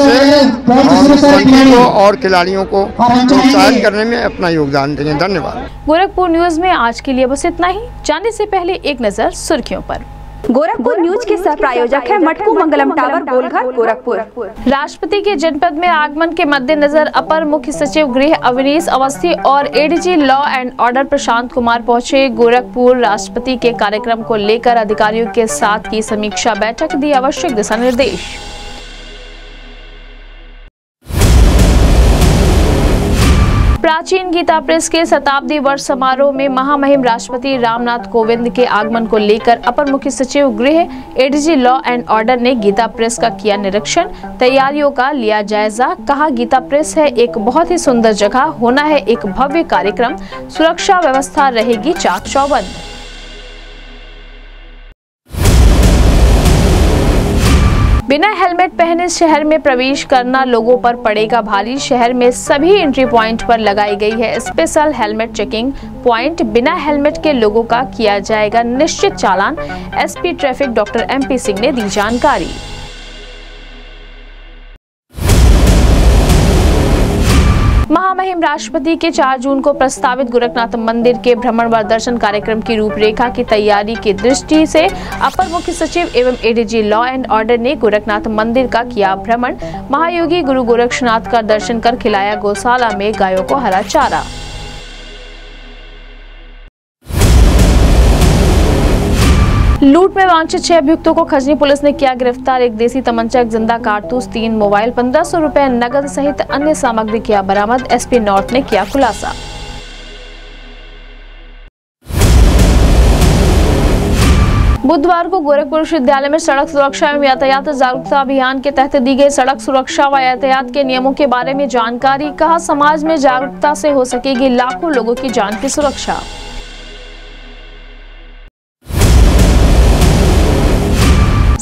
से और खिलाड़ियों को प्रोत्साहित करने में अपना योगदान देंगे। धन्यवाद। गोरखपुर न्यूज़ में आज के लिए बस इतना ही। जाने से पहले एक नज़र सुर्खियों पर। गोरखपुर न्यूज़ के सह प्रायोजक है मटकू मंगलम टावर गोलघर गोरखपुर। राष्ट्रपति के जनपद में आगमन के मद्देनजर अपर मुख्य सचिव गृह अवनीश अवस्थी और ADG law and order Prashant Kumar पहुँचे। गोरखपुर राष्ट्रपति के कार्यक्रम को लेकर अधिकारियों के साथ की समीक्षा बैठक दी आवश्यक दिशा निर्देश। प्राचीन गीता प्रेस के शताब्दी वर्ष समारोह में महामहिम राष्ट्रपति रामनाथ कोविंद के आगमन को लेकर अपर मुख्य सचिव गृह एडीजी लॉ एंड ऑर्डर ने गीता प्रेस का किया निरीक्षण। तैयारियों का लिया जायजा। कहा, गीता प्रेस है एक बहुत ही सुंदर जगह, होना है एक भव्य कार्यक्रम। सुरक्षा व्यवस्था रहेगी चाक चौबंद। बिना हेलमेट पहने शहर में प्रवेश करना लोगों पर पड़ेगा भारी। शहर में सभी एंट्री पॉइंट पर लगाई गई है। स्पेशल हेलमेट चेकिंग पॉइंट बिना हेलमेट के लोगों का किया जाएगा निश्चित चालान। SP traffic doctor MP Singh ने दी जानकारी। महामहिम राष्ट्रपति के 4 जून को प्रस्तावित गोरखनाथ मंदिर के भ्रमण व दर्शन कार्यक्रम की रूपरेखा की तैयारी की दृष्टि से अपर मुख्य सचिव एवं एडीजी लॉ एंड ऑर्डर ने गोरखनाथ मंदिर का किया भ्रमण। महायोगी गुरु गोरक्षनाथ का दर्शन कर खिलाया गौशाला में गायों को हरा चारा। लूट में वांछित छह अभियुक्तों को खजनी पुलिस ने किया गिरफ़्तार। एक देसी तमंचा एक ज़िंदा कारतूस, तीन मोबाइल, पंद्रह सौ रुपए नगद सहित अन्य सामग्री किया बरामद। एसपी नॉर्थ ने किया खुलासा। बुधवार को गोरखपुर विश्वविद्यालय में सड़क सुरक्षा एवं यातायात जागरूकता अभियान के तहत दी गई सड़क सुरक्षा व यातायात के नियमों के बारे में जानकारी। कहा, समाज में जागरूकता से हो सकेगी लाखों लोगों की जान की सुरक्षा।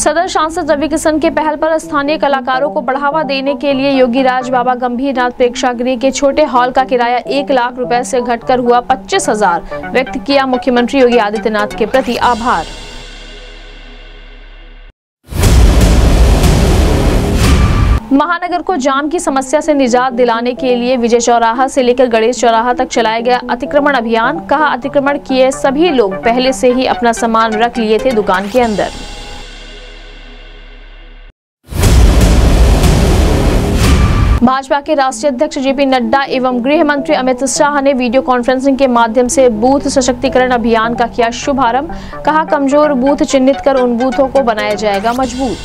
सदर सांसद रवि किशन के पहल पर स्थानीय कलाकारों को बढ़ावा देने के लिए योगी राज बाबा गंभीरनाथ प्रेक्षागृह के छोटे हॉल का किराया एक लाख रुपए से घटकर हुआ पच्चीस हज़ार। व्यक्त किया मुख्यमंत्री योगी आदित्यनाथ के प्रति आभार। महानगर को जाम की समस्या से निजात दिलाने के लिए विजय चौराहा से लेकर गणेश चौराहा तक चलाया गया अतिक्रमण अभियान। कहा, अतिक्रमण किए सभी लोग, पहले से ही अपना सामान रख लिए थे दुकान के अंदर। भाजपा के राष्ट्रीय अध्यक्ष जेपी नड्डा एवं गृह मंत्री अमित शाह ने वीडियो कॉन्फ्रेंसिंग के माध्यम से बूथ सशक्तिकरण अभियान का किया शुभारंभ। कहा, कमज़ोर बूथ चिन्हित कर उन बूथों को बनाया जाएगा मज़बूत।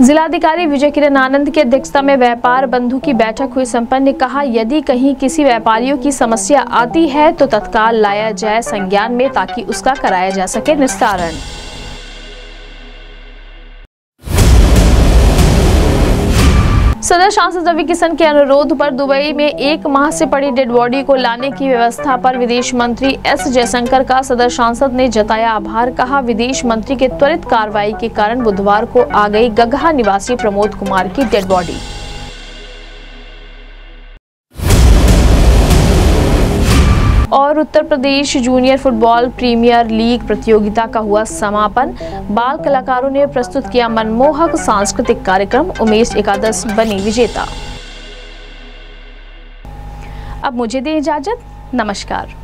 जिलाधिकारी विजय किरण आनंद की अध्यक्षता में व्यापार बंधु की बैठक हुई। संपन्न ने कहा, यदि कहीं किसी व्यापारियों की समस्या आती है तो तत्काल लाया जाए संज्ञान में ताकि उसका कराया जा सके निस्तारण। सदर सांसद रवि किशन के अनुरोध पर दुबई में एक माह से पड़ी डेड बॉडी को लाने की व्यवस्था पर विदेश मंत्री एस जयशंकर का सदर सांसद ने जताया आभार, कहा विदेश मंत्री के त्वरित कार्रवाई के कारण बुधवार को आ गई गगहा निवासी प्रमोद कुमार की डेड बॉडी। और Uttar Pradesh junior football premier league प्रतियोगिता का हुआ समापन। बाल कलाकारों ने प्रस्तुत किया मनमोहक सांस्कृतिक कार्यक्रम। उमेश एकादश बनी विजेता। अब मुझे दे इजाज़त। नमस्कार।